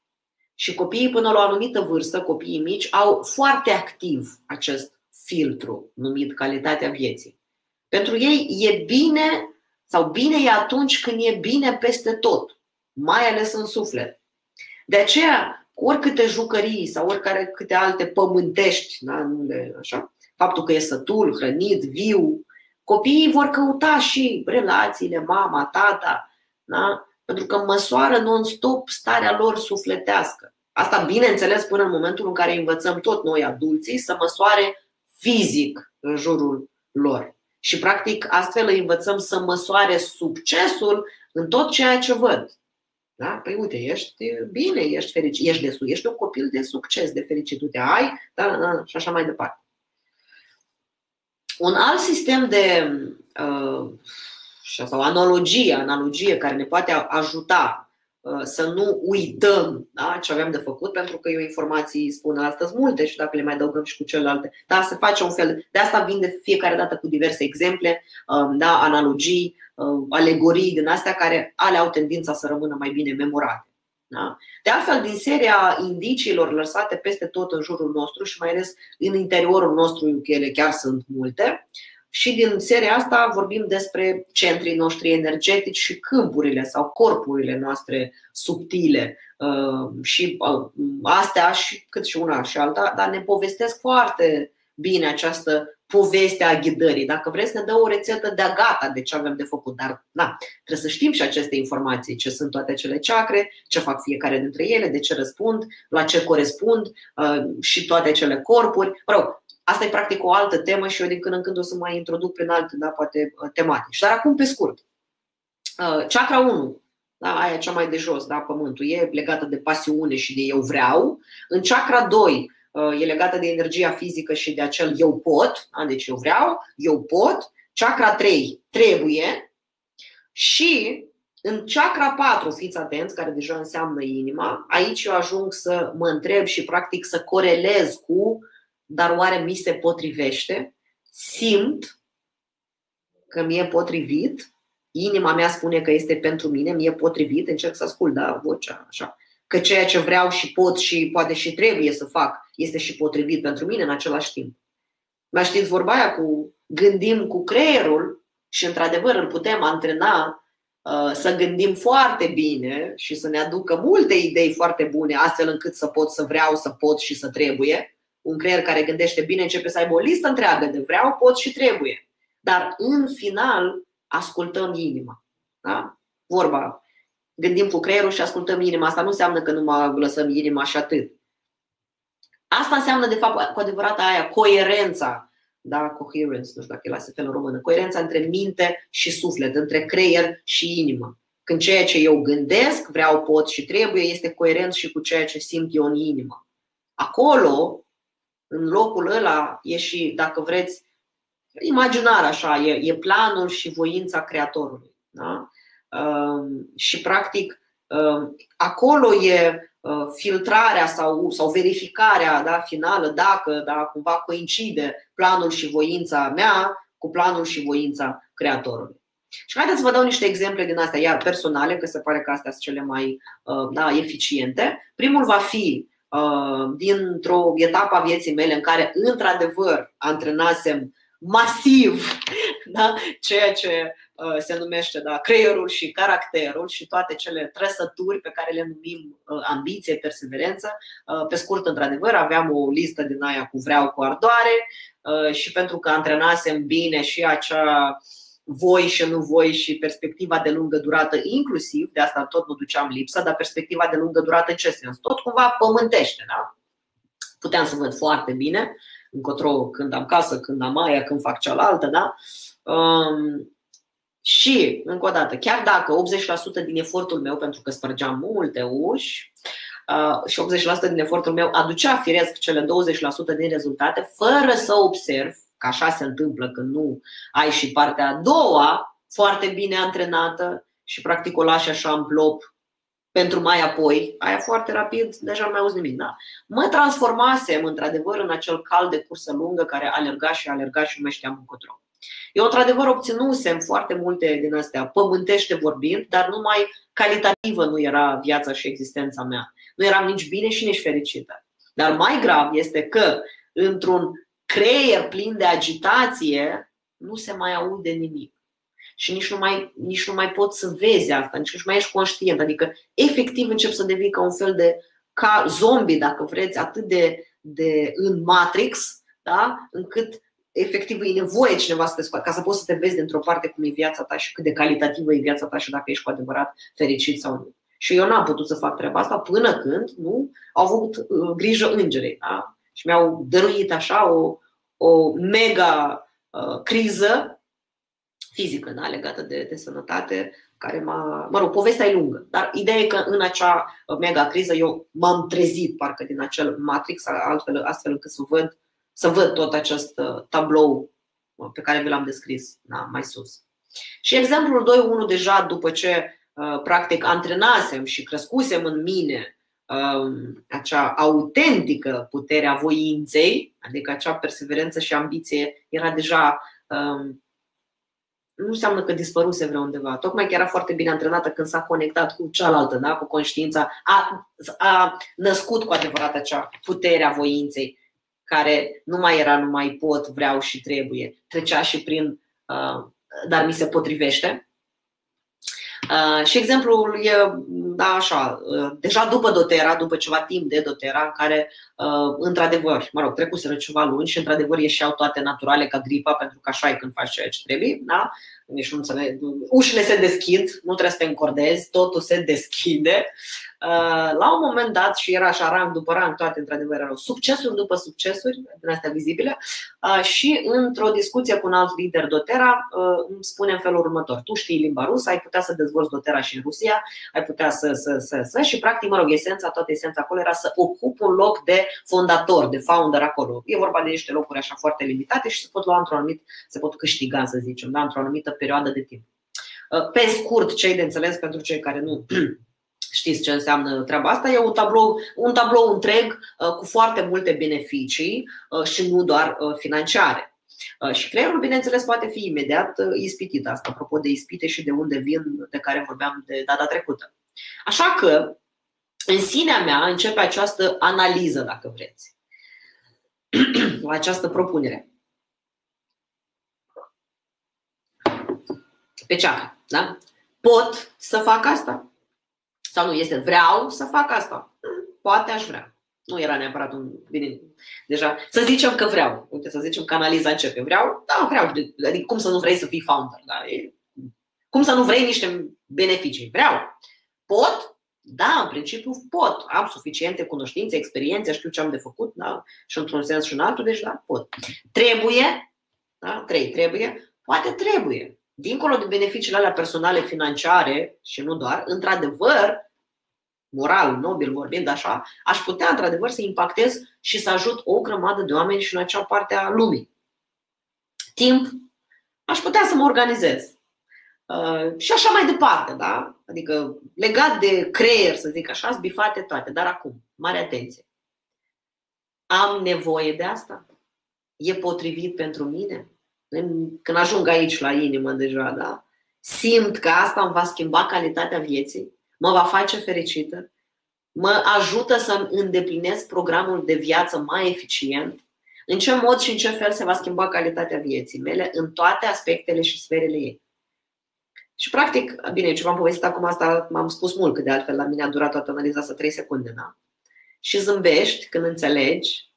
Și copiii până la o anumită vârstă, copiii mici, au foarte activ acest filtru numit calitatea vieții. Pentru ei e bine sau bine e atunci când e bine peste tot, mai ales în suflet. De aceea, cu oricâte jucării sau oricare câte alte pământești, da, așa, faptul că e sătul, hrănit, viu, copiii vor căuta și relațiile, mama, tata, da? pentru că măsoară non-stop starea lor sufletească. Asta, bineînțeles, până în momentul în care învățăm tot noi, adulții, să măsoare fizic în jurul lor. Și, practic, astfel îi învățăm să măsoare succesul în tot ceea ce văd. Da? Păi uite, ești bine, ești fericit, ești, de, ești un copil de succes, de fericit, uite, ai, da, da, și așa mai departe. Un alt sistem de uh, sau analogie, analogie care ne poate ajuta uh, să nu uităm da, ce avem de făcut, pentru că eu informații spun astăzi multe și dacă le mai adăugăm și cu celelalte, da, se face un fel de asta vin de fiecare dată cu diverse exemple, um, da, analogii, uh, alegorii din astea care ale au tendința să rămână mai bine memorate. Da? De altfel, din seria indiciilor lăsate peste tot în jurul nostru și mai ales în interiorul nostru, că ele chiar sunt multe, și din seria asta vorbim despre centrii noștri energetici și câmpurile sau corpurile noastre subtile. Uh, și uh, astea, și cât și una și alta, dar ne povestesc foarte bine această poveste a ghidării. Dacă vreți, ne dă o rețetă de gata de ce avem de făcut. Dar da, trebuie să știm și aceste informații, ce sunt toate cele ceacre, ce fac fiecare dintre ele, de ce răspund, la ce corespund uh, și toate cele corpuri. Mă rog, asta e practic o altă temă și eu din când în când o să mai introduc prin alte, da, poate, uh, tematici. Dar acum, pe scurt, uh, chakra 1, da, aia cea mai de jos, da, pământul, e legată de pasiune și de eu vreau. În chakra 2, Uh, e legată de energia fizică și de acel eu pot, deci eu vreau, eu pot. Chakra 3, trebuie. Și în chakra 4, fiți atenți, care deja înseamnă inima, aici eu ajung să mă întreb și practic să corelez cu, dar oare mi se potrivește? Simt că mi-e potrivit, inima mea spune că este pentru mine, mi-e potrivit, încerc să ascult, da, vocea, așa că ceea ce vreau și pot și poate și trebuie să fac este și potrivit pentru mine în același timp. Mai știți vorba aia cu gândim cu creierul și într-adevăr îl putem antrena uh, să gândim foarte bine și să ne aducă multe idei foarte bune, astfel încât să pot să vreau, să pot și să trebuie. Un creier care gândește bine începe să aibă o listă întreagă de vreau, pot și trebuie. Dar în final ascultăm inima. Da? Vorba gândim cu creierul și ascultăm inima. Asta nu înseamnă că numai lăsăm inima și atât. Asta înseamnă, de fapt, cu adevărat aia, coerența, da, coherence, nu știu dacă e la fel în română, coerența între minte și suflet, între creier și inimă. Când ceea ce eu gândesc, vreau, pot și trebuie, este coerent și cu ceea ce simt eu în inimă. Acolo, în locul ăla, e și, dacă vreți, imaginar așa, e, e planul și voința Creatorului. Da? Um, și, practic, um, acolo e uh, filtrarea sau, sau verificarea da, finală dacă da, cumva coincide planul și voința mea cu planul și voința Creatorului. Și haideți să vă dau niște exemple din astea, iar personale, că se pare că astea sunt cele mai uh, da, eficiente. Primul va fi uh, dintr-o etapă a vieții mele în care, într-adevăr, antrenasem masiv (laughs) da? ceea ce uh, se numește da, creierul și caracterul și toate cele trăsături pe care le numim uh, ambiție, perseverență. Uh, pe scurt, într-adevăr, aveam o listă din aia cu vreau cu ardoare și pentru că antrenasem bine și acea voi și nu voi și perspectiva de lungă durată inclusiv, de asta tot nu duceam lipsă, dar perspectiva de lungă durată în ce sens? Tot cumva pământește, da? Puteam să văd foarte bine încotro când am casă, când am aia, când fac cealaltă, da? Um, și, încă o dată, chiar dacă 80% din efortul meu, pentru că spărgeam multe uși, uh, și 80% din efortul meu aducea firesc cele 20% din rezultate, fără să observ că așa se întâmplă când nu ai și partea a doua foarte bine antrenată și practic o lași așa în plop pentru mai apoi, aia foarte rapid, deja nu mai auzi nimic. Da? Mă transformasem într-adevăr în acel cal de cursă lungă care alerga și alerga și nu mai știam încotro. Eu într-adevăr obținusem foarte multe din astea, pământește vorbind, dar numai calitativă nu era viața și existența mea. Nu eram nici bine și nici fericită. Dar mai grav este că într-un creier plin de agitație nu se mai aude nimic și nici nu mai, nici nu mai poți să vezi asta, nici nu mai ești conștient. Adică, efectiv, încep să devii ca un fel de ca zombie, dacă vreți, atât de, de în Matrix, da? încât efectiv e nevoie cineva să te scoate, ca să poți să te vezi dintr-o parte cum e viața ta și cât de calitativă e viața ta și dacă ești cu adevărat fericit sau nu. Și eu n-am putut să fac treaba asta până când nu au avut uh, grijă îngerii. Da? Și mi-au dăruit așa o, o mega uh, criză fizică da, legată de, de sănătate, care m-a. Mă rog, povestea e lungă, dar ideea e că în acea mega criză eu m-am trezit parcă din acel matrix, altfel, astfel încât să văd, să văd tot acest uh, tablou pe care vi l-am descris da, mai sus. Și exemplul 2.1 deja după ce uh, practic antrenasem și crescusem în mine um, acea autentică putere a voinței, adică acea perseverență și ambiție era deja um, nu înseamnă că dispăruse vreo undeva. Tocmai că era foarte bine antrenată când s-a conectat cu cealaltă, da? cu conștiința, a, a născut cu adevărat acea putere a voinței, care nu mai era numai pot, vreau și trebuie. Trecea și prin, uh, dar mi se potrivește. Uh, și exemplul e, da, așa, uh, deja după Dotera, după ceva timp de Dotera, în care, uh, într-adevăr, mă rog, trecuseră ceva luni și, într-adevăr, ieșeau toate naturale ca gripa, pentru că așa e când faci ceea ce trebuie, da? Nici nu înțeleg. Ușile se deschid, nu trebuie să te încordezi, totul se deschide Uh, la un moment dat, și era așa rang după rang, toate într-adevăr erau succesuri după succesuri, din astea vizibile, uh, și într-o discuție cu un alt lider Dotera uh, îmi spune în felul următor. Tu știi limba rusă, ai putea să dezvolți Dotera și în Rusia, ai putea să, să, să, să și practic, mă rog, esența, toată esența acolo era să ocup un loc de fondator, de founder acolo. E vorba de niște locuri așa foarte limitate și se pot lua într-un anumit, se pot câștiga, să zicem, da? într-o anumită perioadă de timp. Pe scurt, cei de înțeles pentru cei care nu (clears throat) Știți ce înseamnă treaba asta? E un tablou, un tablou întreg uh, cu foarte multe beneficii uh, și nu doar uh, financiare. Și creierul, bineînțeles, poate fi imediat ispitit. Asta, apropo de ispite și de unde vin, de care vorbeam de data trecută. Așa că, în sinea mea, începe această analiză, dacă vreți, (clears throat) la această propunere. Pe ceacă, da? Pot să fac asta? Sau nu este vreau să fac asta. Poate aș vrea. Nu era neapărat un. Bine, deja. Să zicem că vreau. Uite, să zicem că analiza începe. Vreau? Da, vreau. Adică cum să nu vrei să fii founder? Da? E... Cum să nu vrei niște beneficii? Vreau. Pot? Da, în principiu pot. Am suficiente cunoștințe, experiențe, știu ce am de făcut, da? și într-un sens și în altul, deci da, pot. Trebuie? Da? Trei, trebuie? Poate trebuie dincolo de beneficiile alea personale, financiare și nu doar, într-adevăr, moral, nobil vorbind așa, aș putea într-adevăr să impactez și să ajut o grămadă de oameni și în acea parte a lumii. Timp, aș putea să mă organizez. Uh, și așa mai departe, da? Adică legat de creier, să zic așa, bifate toate. Dar acum, mare atenție. Am nevoie de asta? E potrivit pentru mine? Când ajung aici la inimă deja, da? simt că asta îmi va schimba calitatea vieții, mă va face fericită, mă ajută să îndeplinesc programul de viață mai eficient, în ce mod și în ce fel se va schimba calitatea vieții mele în toate aspectele și sferele ei. Și practic, bine, ce v-am povestit acum asta m-am spus mult, că de altfel la mine a durat toată analiza asta 3 secunde, da? Și zâmbești când înțelegi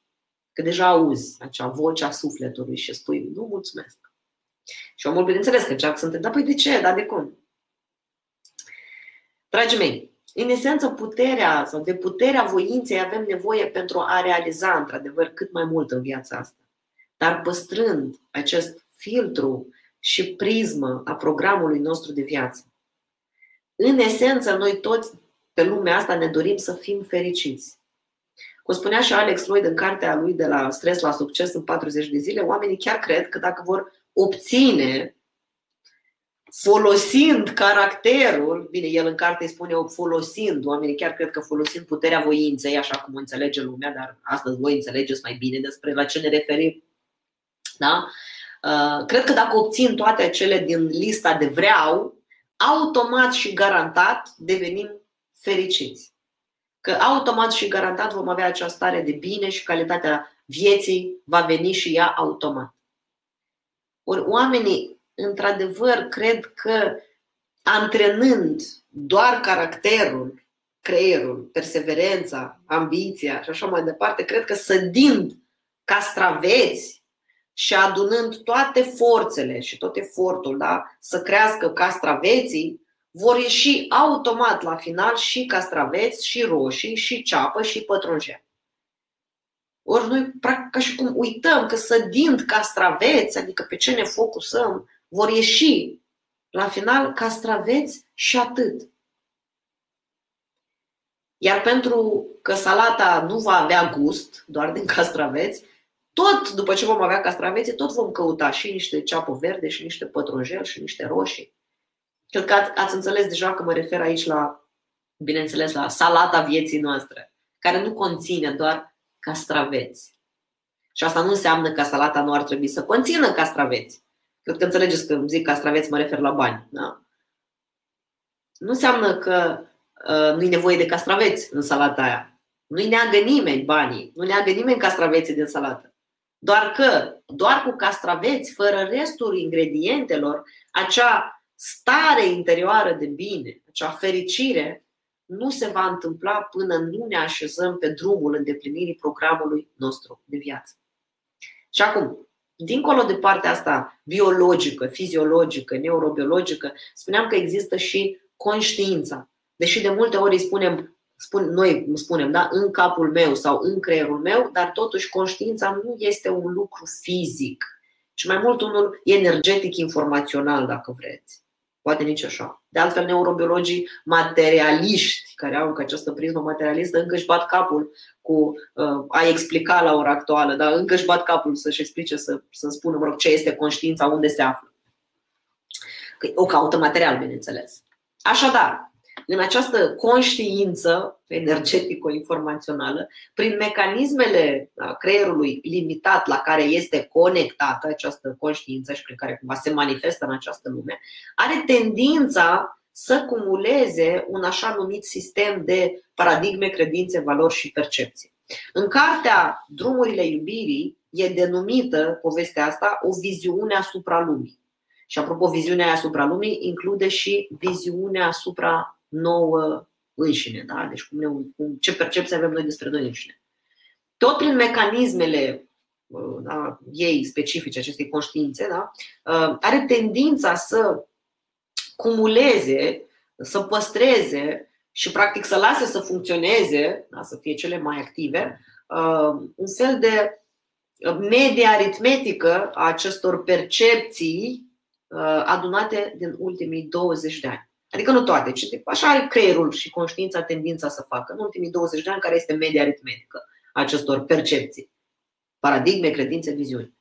Că deja auzi acea voce a sufletului și spui, nu mulțumesc. Și omul, bineînțeles, că încearcă să întreb, dar păi de ce, dar de cum? Dragii mei, în esență, puterea sau de puterea voinței avem nevoie pentru a realiza, într-adevăr, cât mai mult în viața asta. Dar păstrând acest filtru și prismă a programului nostru de viață. În esență, noi toți pe lumea asta ne dorim să fim fericiți. Cum spunea și Alex Lloyd în cartea lui de la stres la succes în 40 de zile, oamenii chiar cred că dacă vor obține folosind caracterul, bine, el în carte îi spune folosind, oamenii chiar cred că folosind puterea voinței, așa cum o înțelege lumea, dar astăzi voi înțelegeți mai bine despre la ce ne referim. Da? Uh, cred că dacă obțin toate acele din lista de vreau, automat și garantat devenim fericiți că automat și garantat vom avea această stare de bine și calitatea vieții va veni și ea automat. Ori oamenii, într-adevăr, cred că antrenând doar caracterul, creierul, perseverența, ambiția și așa mai departe, cred că sădind castraveți și adunând toate forțele și tot efortul da, să crească castraveții, vor ieși automat la final și castraveți, și roșii, și ceapă, și pătrunjel. Ori noi, practic, ca și cum uităm că sădind castraveți, adică pe ce ne focusăm, vor ieși la final castraveți și atât. Iar pentru că salata nu va avea gust doar din castraveți, tot după ce vom avea castraveți, tot vom căuta și niște ceapă verde, și niște pătrunjel, și niște roșii. Cred că ați, ați înțeles deja că mă refer aici la, bineînțeles, la salata vieții noastre, care nu conține doar castraveți. Și asta nu înseamnă că salata nu ar trebui să conțină castraveți. Cred că înțelegeți că zic castraveți, mă refer la bani. Da? Nu înseamnă că uh, nu-i nevoie de castraveți în salata aia. Nu-i neagă nimeni banii, nu neagă nimeni castraveții din salată. Doar că, doar cu castraveți, fără restul ingredientelor, acea stare interioară de bine, acea fericire, nu se va întâmpla până nu ne așezăm pe drumul îndeplinirii programului nostru de viață. Și acum, dincolo de partea asta biologică, fiziologică, neurobiologică, spuneam că există și conștiința. Deși de multe ori spunem, spun, noi spunem, da, în capul meu sau în creierul meu, dar totuși conștiința nu este un lucru fizic, ci mai mult unul energetic informațional, dacă vreți. Poate nici așa. De altfel, neurobiologii materialiști, care au încă această prismă materialistă, încă își bat capul cu uh, a explica la ora actuală, dar încă își bat capul să-și explice, să, să spună, mă rog, ce este conștiința, unde se află. Că o caută material, bineînțeles. Așadar, în această conștiință energetico-informațională, prin mecanismele creierului limitat la care este conectată această conștiință și prin care cumva se manifestă în această lume, are tendința să cumuleze un așa numit sistem de paradigme, credințe, valori și percepții. În cartea Drumurile iubirii e denumită povestea asta o viziune asupra lumii. Și apropo, viziunea asupra lumii include și viziunea asupra nouă înșine. Da? Deci cum ne, cum, ce percepție avem noi despre noi înșine. Tot prin mecanismele uh, da, ei specifice acestei conștiințe, da, uh, are tendința să cumuleze, să păstreze și practic să lase să funcționeze, da, să fie cele mai active, uh, un fel de medie aritmetică a acestor percepții adunate din ultimii 20 de ani. Adică nu toate, ci așa are creierul și conștiința tendința să facă în ultimii 20 de ani, care este media aritmetică a acestor percepții, paradigme, credințe, viziuni.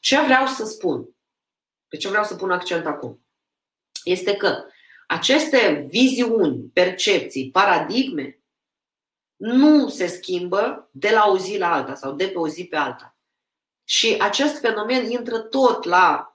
Ce vreau să spun, pe ce vreau să pun accent acum, este că aceste viziuni, percepții, paradigme nu se schimbă de la o zi la alta sau de pe o zi pe alta. Și acest fenomen intră tot la Uh,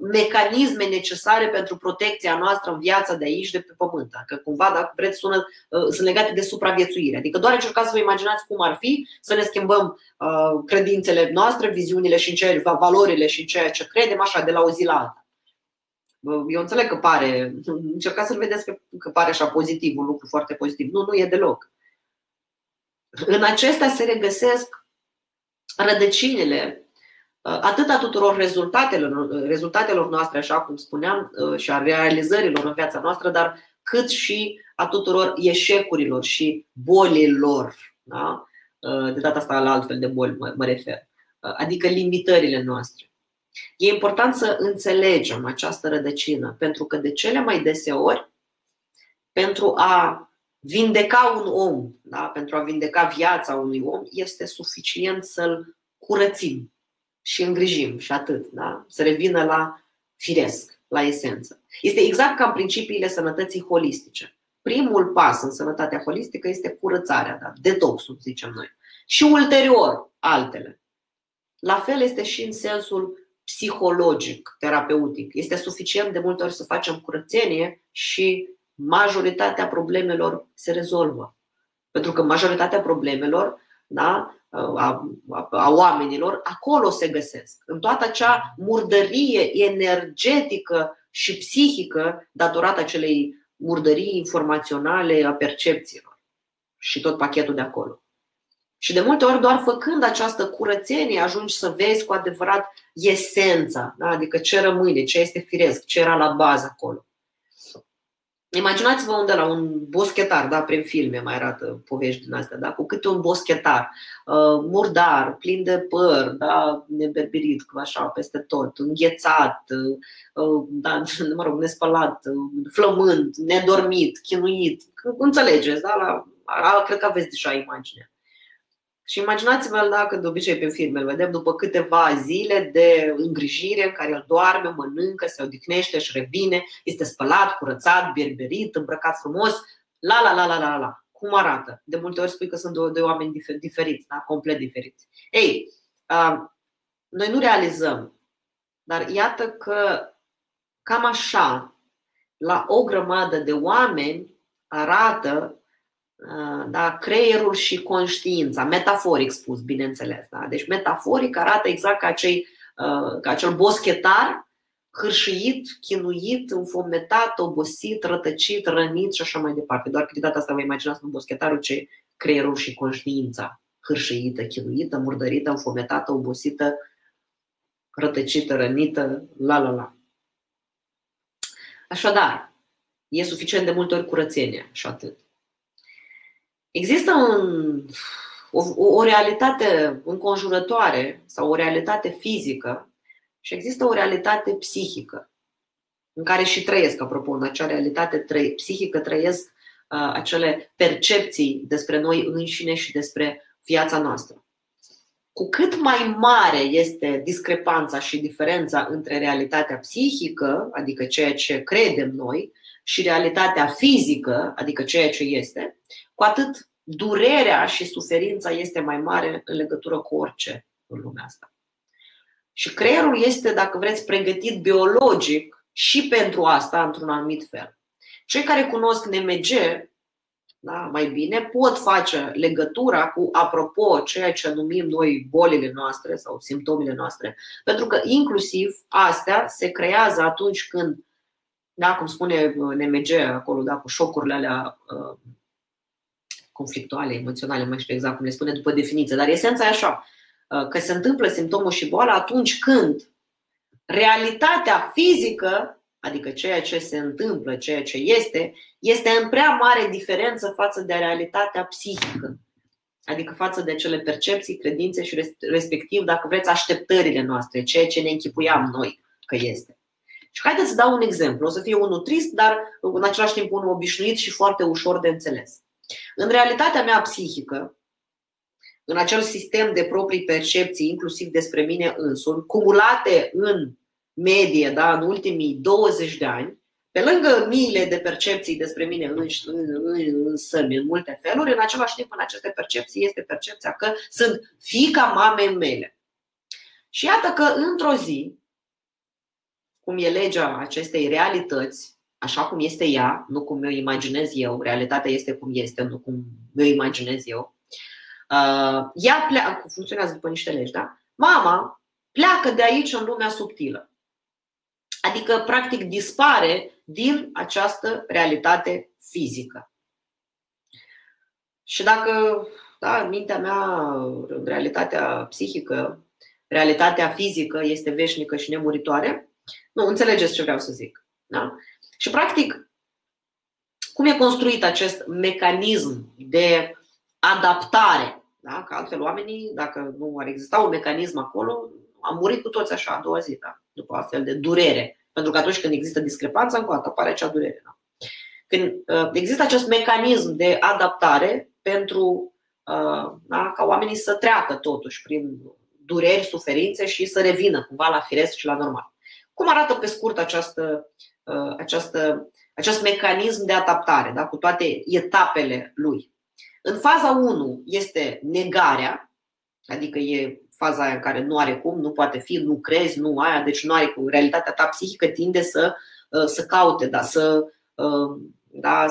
mecanisme necesare pentru protecția noastră în viața de aici, de pe pământ. Că cumva, dacă vreți, sună, uh, sunt legate de supraviețuire. Adică doar încercați să vă imaginați cum ar fi să ne schimbăm uh, credințele noastre, viziunile și în ceea, valorile și în ceea ce credem, așa, de la o zi la alta. Eu înțeleg că pare, (laughs) încercați să-l vedeți că pare așa pozitiv, un lucru foarte pozitiv. Nu, nu e deloc. În acestea se regăsesc rădăcinile Uh, atât a tuturor rezultatelor, rezultatelor noastre, așa cum spuneam, uh, și a realizărilor în viața noastră, dar cât și a tuturor eșecurilor și bolilor. Da? Uh, de data asta la altfel de boli mă, mă refer. Adică limitările noastre. E important să înțelegem această rădăcină, pentru că de cele mai deseori, pentru a vindeca un om, da? pentru a vindeca viața unui om, este suficient să-l curățim, și îngrijim și atât. Da? Să revină la firesc, la esență. Este exact ca în principiile sănătății holistice. Primul pas în sănătatea holistică este curățarea, da? detoxul, zicem noi. Și ulterior, altele. La fel este și în sensul psihologic, terapeutic. Este suficient de multe ori să facem curățenie și majoritatea problemelor se rezolvă. Pentru că majoritatea problemelor da, a, a, a oamenilor, acolo se găsesc. În toată acea murdărie energetică și psihică datorată acelei murdării informaționale a percepțiilor și tot pachetul de acolo. Și de multe ori, doar făcând această curățenie, ajungi să vezi cu adevărat esența, da? adică ce rămâne, ce este firesc, ce era la bază acolo. Imaginați-vă unde la un boschetar, da, prin filme mai arată povești din astea, da, cu câte un boschetar, uh, murdar, plin de păr, da, neberberit, așa, peste tot, înghețat, uh, da, (laughs) mă rog, nespălat, uh, flământ, nedormit, chinuit, înțelegeți, da, la, a, cred că aveți deja imaginea. Și imaginați-vă dacă de obicei pe filme îl vedem după câteva zile de îngrijire în care el doarme, mănâncă, se odihnește, își revine, este spălat, curățat, berberit, îmbrăcat frumos, la la la la la la. Cum arată? De multe ori spui că sunt doi, doi oameni diferiți, da? complet diferiți. Ei, uh, noi nu realizăm, dar iată că cam așa, la o grămadă de oameni arată da, creierul și conștiința, metaforic spus, bineînțeles. Da? Deci metaforic arată exact ca, acei, ca acel boschetar hârșuit, chinuit, înfometat, obosit, rătăcit, rănit și așa mai departe. Doar că de data asta vă imaginați un boschetarul ce creierul și conștiința hârșuită, chinuită, murdărită, înfometată, obosită, rătăcită, rănită, la la la. Așadar, e suficient de multe ori curățenie și atât. Există un, o, o realitate înconjurătoare sau o realitate fizică și există o realitate psihică în care și trăiesc, apropo, în acea realitate trăi, psihică trăiesc uh, acele percepții despre noi înșine și despre viața noastră. Cu cât mai mare este discrepanța și diferența între realitatea psihică, adică ceea ce credem noi, și realitatea fizică, adică ceea ce este, cu atât durerea și suferința este mai mare în legătură cu orice în lumea asta. Și creierul este, dacă vreți, pregătit biologic și pentru asta, într-un anumit fel. Cei care cunosc NMG da, mai bine pot face legătura cu, apropo, ceea ce numim noi bolile noastre sau simptomele noastre, pentru că inclusiv astea se creează atunci când, da, cum spune NMG acolo, da, cu șocurile alea uh, conflictuale, emoționale, mai știu exact cum le spune după definiție, dar esența e așa, uh, că se întâmplă simptomul și boala atunci când realitatea fizică, adică ceea ce se întâmplă, ceea ce este, este în prea mare diferență față de realitatea psihică. Adică față de cele percepții, credințe și respectiv, dacă vreți, așteptările noastre, ceea ce ne închipuiam noi că este. Și haideți să dau un exemplu. O să fie unul trist, dar în același timp unul obișnuit și foarte ușor de înțeles. În realitatea mea psihică, în acel sistem de proprii percepții, inclusiv despre mine însumi, cumulate în medie da, în ultimii 20 de ani, pe lângă miile de percepții despre mine însă în, în multe feluri, în același timp în aceste percepții este percepția că sunt fica mamei mele. Și iată că într-o zi, cum e legea acestei realități, așa cum este ea, nu cum mi-o imaginez eu, realitatea este cum este, nu cum mi-o imaginez eu. Uh, ea pleacă, funcționează după niște legi, da? Mama pleacă de aici în lumea subtilă. Adică, practic, dispare din această realitate fizică. Și dacă, da, în mintea mea, realitatea psihică, realitatea fizică este veșnică și nemuritoare, nu, înțelegeți ce vreau să zic. Da? Și, practic, cum e construit acest mecanism de adaptare? Da? Că altfel oamenii, dacă nu ar exista un mecanism acolo, am murit cu toți așa a doua zi, da? după astfel de durere. Pentru că atunci când există discrepanță, încă o dată apare acea durere. Da? Când uh, există acest mecanism de adaptare pentru uh, da, ca oamenii să treacă totuși prin dureri, suferințe și să revină cumva la firesc și la normal. Cum arată pe scurt această Uh, această, acest mecanism de adaptare, da, cu toate etapele lui. În faza 1 este negarea, adică e faza aia în care nu are cum, nu poate fi, nu crezi, nu aia, deci nu are cum. Realitatea ta psihică tinde să, uh, să caute, da, să, uh, da,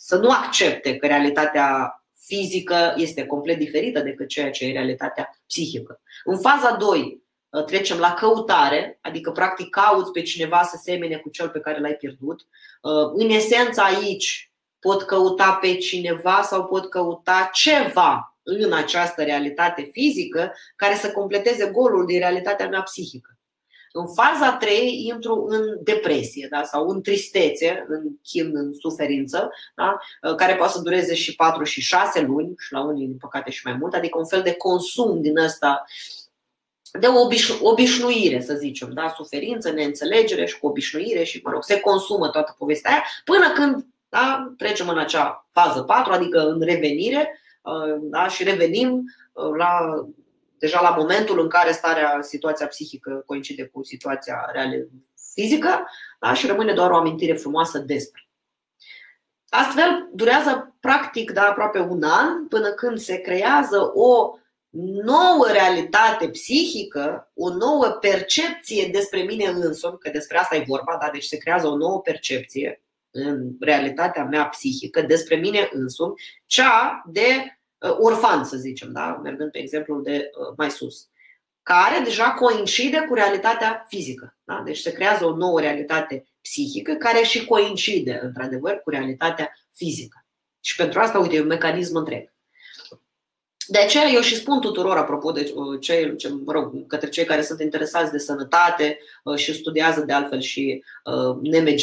să nu accepte că realitatea fizică este complet diferită decât ceea ce e realitatea psihică. În faza 2 Uh, trecem la căutare, adică practic cauți pe cineva să semene cu cel pe care l-ai pierdut. Uh, în esență aici pot căuta pe cineva sau pot căuta ceva în această realitate fizică care să completeze golul din realitatea mea psihică. În faza 3 intru în depresie da? sau în tristețe, în chin, în suferință, da? Uh, care poate să dureze și 4 și 6 luni și la unii, din păcate, și mai mult, adică un fel de consum din ăsta de obiș- obișnuire, să zicem, da? suferință, neînțelegere și cu obișnuire și, mă rog, se consumă toată povestea aia până când da? trecem în acea fază 4, adică în revenire, da? și revenim la, deja la momentul în care starea, situația psihică coincide cu situația reală fizică da? și rămâne doar o amintire frumoasă despre. Astfel, durează practic da, aproape un an până când se creează o nouă realitate psihică, o nouă percepție despre mine însumi, că despre asta e vorba, da? deci se creează o nouă percepție în realitatea mea psihică despre mine însumi, cea de uh, orfan, să zicem, da? mergând pe exemplul de uh, mai sus, care deja coincide cu realitatea fizică. Da? Deci se creează o nouă realitate psihică care și coincide, într-adevăr, cu realitatea fizică. Și pentru asta, uite, e un mecanism întreg. De aceea eu și spun tuturor, apropo de uh, cei, ce, mă rog, către cei care sunt interesați de sănătate uh, și studiază de altfel și uh, NMG,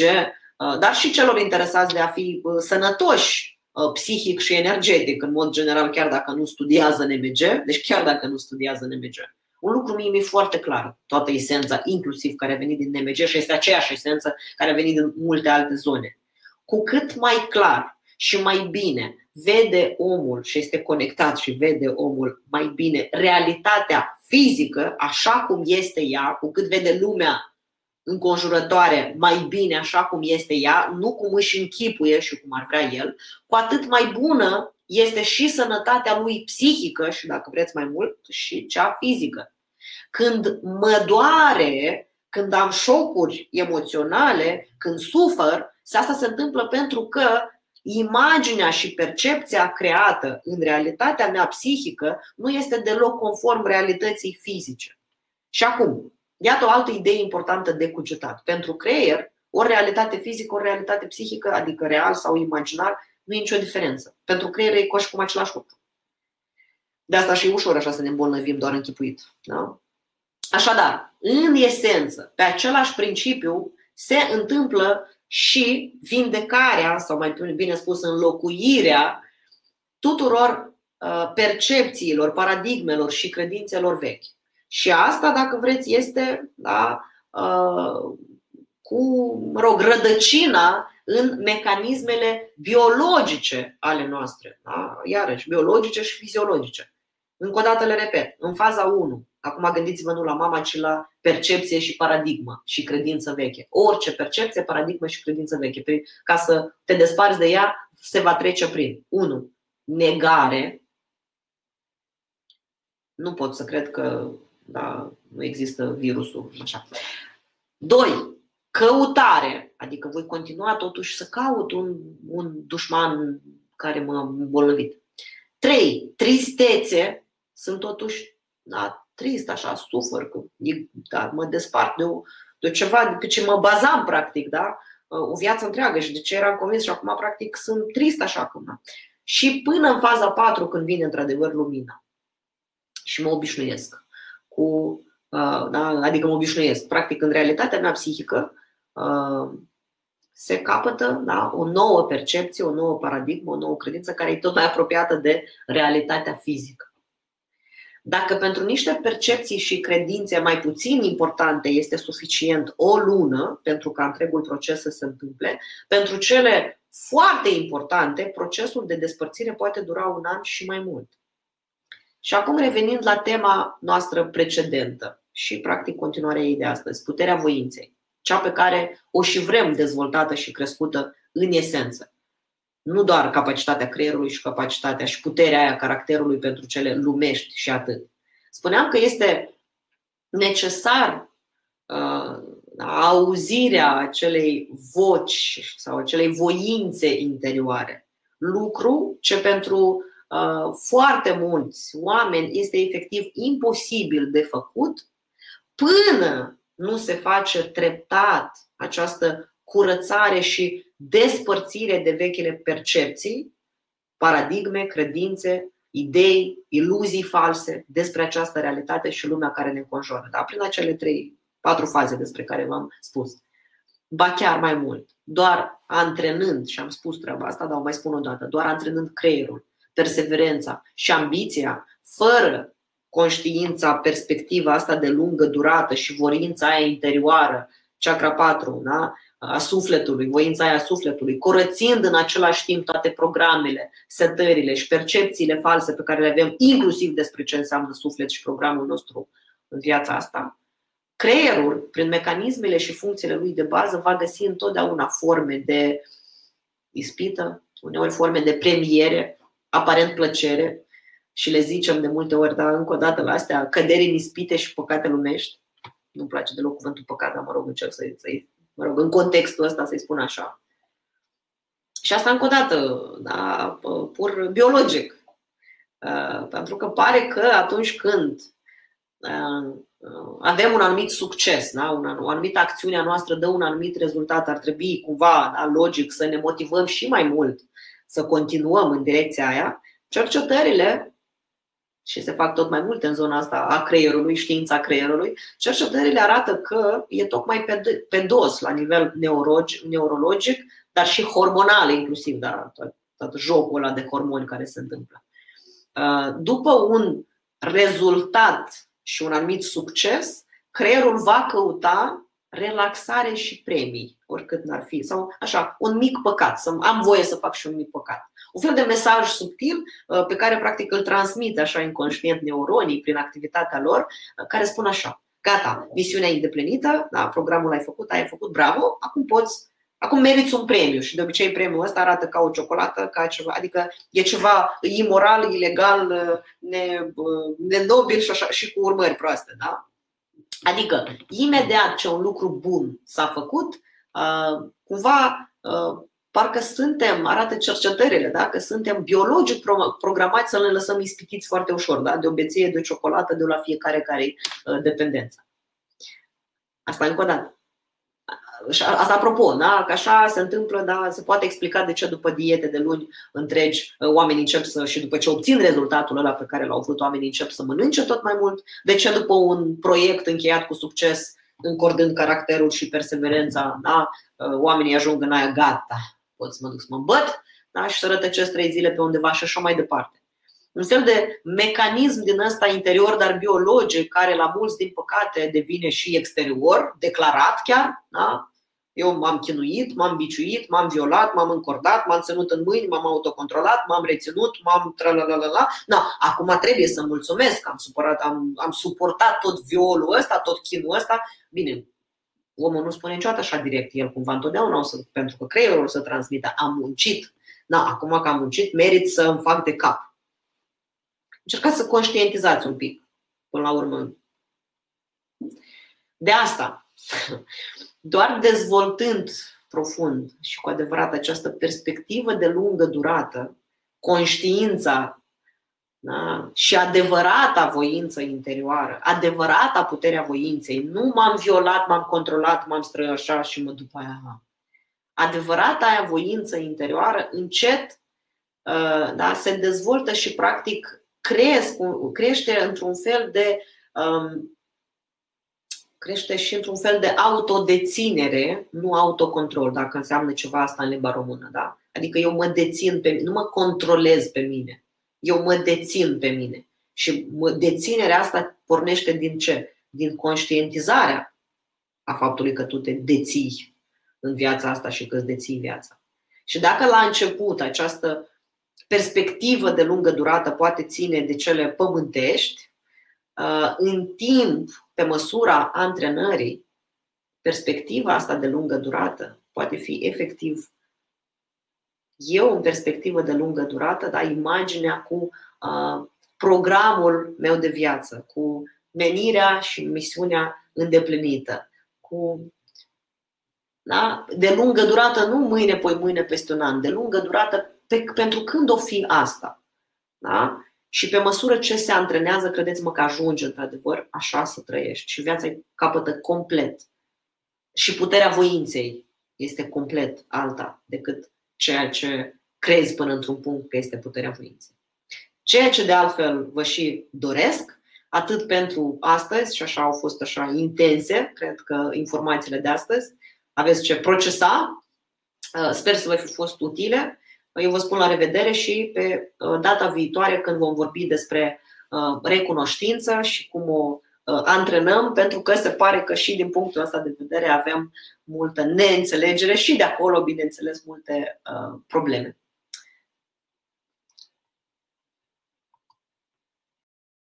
dar și celor interesați de a fi sănătoși psihic și energetic, în mod general, chiar dacă nu studiază NMG, deci chiar dacă nu studiază NMG. Un lucru mie mi-e foarte clar, toată esența, inclusiv care a venit din NMG și este aceeași esență care a venit din multe alte zone. Cu cât mai clar și mai bine vede omul și este conectat și vede omul mai bine realitatea fizică, așa cum este ea, cu cât vede lumea înconjurătoare mai bine așa cum este ea, nu cum își închipuie și cum ar vrea el, cu atât mai bună este și sănătatea lui psihică și, dacă vreți mai mult, și cea fizică. Când mă doare, când am șocuri emoționale, când sufăr, asta se întâmplă pentru că imaginea și percepția creată în realitatea mea psihică nu este deloc conform realității fizice. Și acum, iată o altă idee importantă de cugetat. Pentru creier, o realitate fizică, o realitate psihică, adică real sau imaginar, nu e nicio diferență. Pentru creier e coș cum același lucru. De asta și e ușor așa să ne îmbolnăvim doar închipuit. Da? Așadar, în esență, pe același principiu se întâmplă și vindecarea, sau mai bine spus, înlocuirea tuturor uh, percepțiilor, paradigmelor și credințelor vechi. Și asta, dacă vreți, este da, uh, cu mă rog, rădăcina în mecanismele biologice ale noastre. Da? Iarăși, biologice și fiziologice. Încă o dată le repet, în faza 1, Acum gândiți-vă nu la mama, ci la percepție și paradigmă și credință veche. Orice percepție, paradigmă și credință veche. Ca să te desparți de ea, se va trece prin 1. Negare. Nu pot să cred că da, nu există virusul. Așa. 2. Căutare. Adică voi continua totuși să caut un, un dușman care m-a îmbolnăvit. 3. Tristețe. Sunt totuși da, trist, așa, sufăr, că da, mă despart de, o, de ceva pe ce mă bazam, practic, da? o viață întreagă și de ce eram convins și acum, practic, sunt trist așa acum. Și până în faza 4, când vine într-adevăr lumina și mă obișnuiesc cu, uh, da, adică mă obișnuiesc, practic, în realitatea mea psihică, uh, se capătă da, o nouă percepție, o nouă paradigmă, o nouă credință care e tot mai apropiată de realitatea fizică. Dacă pentru niște percepții și credințe mai puțin importante este suficient o lună pentru ca întregul proces să se întâmple, pentru cele foarte importante, procesul de despărțire poate dura un an și mai mult. Și acum revenind la tema noastră precedentă și practic continuarea ei de astăzi, puterea voinței, cea pe care o și vrem dezvoltată și crescută în esență nu doar capacitatea creierului și capacitatea și puterea aia caracterului pentru cele lumești și atât. Spuneam că este necesar uh, auzirea acelei voci sau acelei voințe interioare. Lucru ce pentru uh, foarte mulți oameni este efectiv imposibil de făcut până nu se face treptat această curățare și despărțire de vechile percepții, paradigme, credințe, idei, iluzii false despre această realitate și lumea care ne înconjoară. Da? Prin acele trei, patru faze despre care v-am spus. Ba chiar mai mult, doar antrenând, și am spus treaba asta, dar o mai spun o dată, doar antrenând creierul, perseverența și ambiția, fără conștiința, perspectiva asta de lungă durată și voința aia interioară chakra 4, da? A sufletului, voința aia a sufletului, curățind în același timp toate programele, setările și percepțiile false pe care le avem, inclusiv despre ce înseamnă suflet și programul nostru în viața asta, creierul, prin mecanismele și funcțiile lui de bază, va găsi întotdeauna forme de ispită, uneori forme de premiere, aparent plăcere, și le zicem de multe ori, dar încă o dată la astea, căderi în ispite și păcate lumești. Nu-mi place deloc cuvântul păcat, dar mă rog, încerc să-i, să mă rog, în contextul ăsta să-i spun așa. Și asta încă o dată, da, pur biologic. Uh, pentru că pare că atunci când uh, avem un anumit succes, da? un, o anumită acțiune a noastră dă un anumit rezultat, ar trebui cumva, da, logic, să ne motivăm și mai mult să continuăm în direcția aia. Cercetările și se fac tot mai multe în zona asta a creierului, știința creierului, cercetările arată că e tocmai pe, pe dos la nivel neurologic, dar și hormonal inclusiv, da, tot, tot jocul ăla de hormoni care se întâmplă. Uh, după un rezultat și un anumit succes, creierul va căuta relaxare și premii, oricât n-ar fi. Sau așa, un mic păcat, să am voie să fac și un mic păcat. Un fel de mesaj subtil uh, pe care practic îl transmit așa inconștient neuronii prin activitatea lor, uh, care spun așa, gata, misiunea e îndeplinită, da, programul l-ai făcut, ai făcut, bravo, acum poți Acum meriți un premiu și de obicei premiul ăsta arată ca o ciocolată, ca ceva, adică e ceva imoral, ilegal, uh, ne, nenobil și, așa, și cu urmări proaste. Da? Adică, imediat ce un lucru bun s-a făcut, uh, cumva uh, parcă suntem, arată cercetările, da? că suntem biologic programați să ne lăsăm ispitiți foarte ușor, da? de o beție, de o ciocolată, de la fiecare care uh, dependență. Asta încă o dată asta apropo, da? că așa se întâmplă, da? se poate explica de ce după diete de luni întregi uh, oamenii încep să, și după ce obțin rezultatul ăla pe care l-au vrut, oamenii încep să mănânce tot mai mult, de ce după un proiect încheiat cu succes, încordând caracterul și perseverența, da? Uh, oamenii ajung în aia gata, pot să mă duc să mă băt da? și să rătăcesc trei zile pe undeva și așa mai departe un fel de mecanism din ăsta interior, dar biologic, care la mulți, din păcate, devine și exterior, declarat chiar. Da? Eu m-am chinuit, m-am biciuit, m-am violat, m-am încordat, m-am ținut în mâini, m-am autocontrolat, m-am reținut, m-am tralalala. Na, acum trebuie să mulțumesc, am, supărat, am, am suportat tot violul ăsta, tot chinul ăsta. Bine, omul nu spune niciodată așa direct, el cumva întotdeauna o să, pentru că creierul o să transmită, am muncit. Na, acum că am muncit, merit să îmi fac de cap. Încercați să conștientizați un pic, până la urmă. De asta, doar dezvoltând profund și cu adevărat această perspectivă de lungă durată, conștiința da? și adevărata voință interioară, adevărata puterea voinței, nu m-am violat, m-am controlat, m-am străiașa și mă după aia. Adevărata aia voință interioară încet uh, da, se dezvoltă și practic cresc, crește într-un fel de um, crește și într-un fel de autodeținere, nu autocontrol, dacă înseamnă ceva asta în limba română. Da? Adică eu mă dețin pe mine, nu mă controlez pe mine, eu mă dețin pe mine. Și deținerea asta pornește din ce? Din conștientizarea a faptului că tu te deții în viața asta și că îți deții viața. Și dacă la început această perspectivă de lungă durată poate ține de cele pământești, uh, în timp, pe măsura antrenării, perspectiva asta de lungă durată poate fi efectiv eu în perspectivă de lungă durată, da, imaginea cu uh, programul meu de viață, cu menirea și misiunea îndeplinită, cu da? de lungă durată, nu mâine, poi mâine, peste un an, de lungă durată pe, pentru când o fi asta. Da? Și pe măsură ce se antrenează, credeți-mă că ajunge într-adevăr așa să trăiești și viața capătă complet. Și puterea voinței este complet alta decât ceea ce crezi până într-un punct că este puterea voinței. Ceea ce de altfel vă și doresc, atât pentru astăzi, și așa au fost așa intense, cred că informațiile de astăzi, aveți ce procesa, sper să vă fi fost utile eu vă spun la revedere și pe uh, data viitoare când vom vorbi despre uh, recunoștință și cum o antrenăm, pentru că se pare că și din punctul ăsta de vedere avem multă neînțelegere și de acolo, bineînțeles, multe probleme.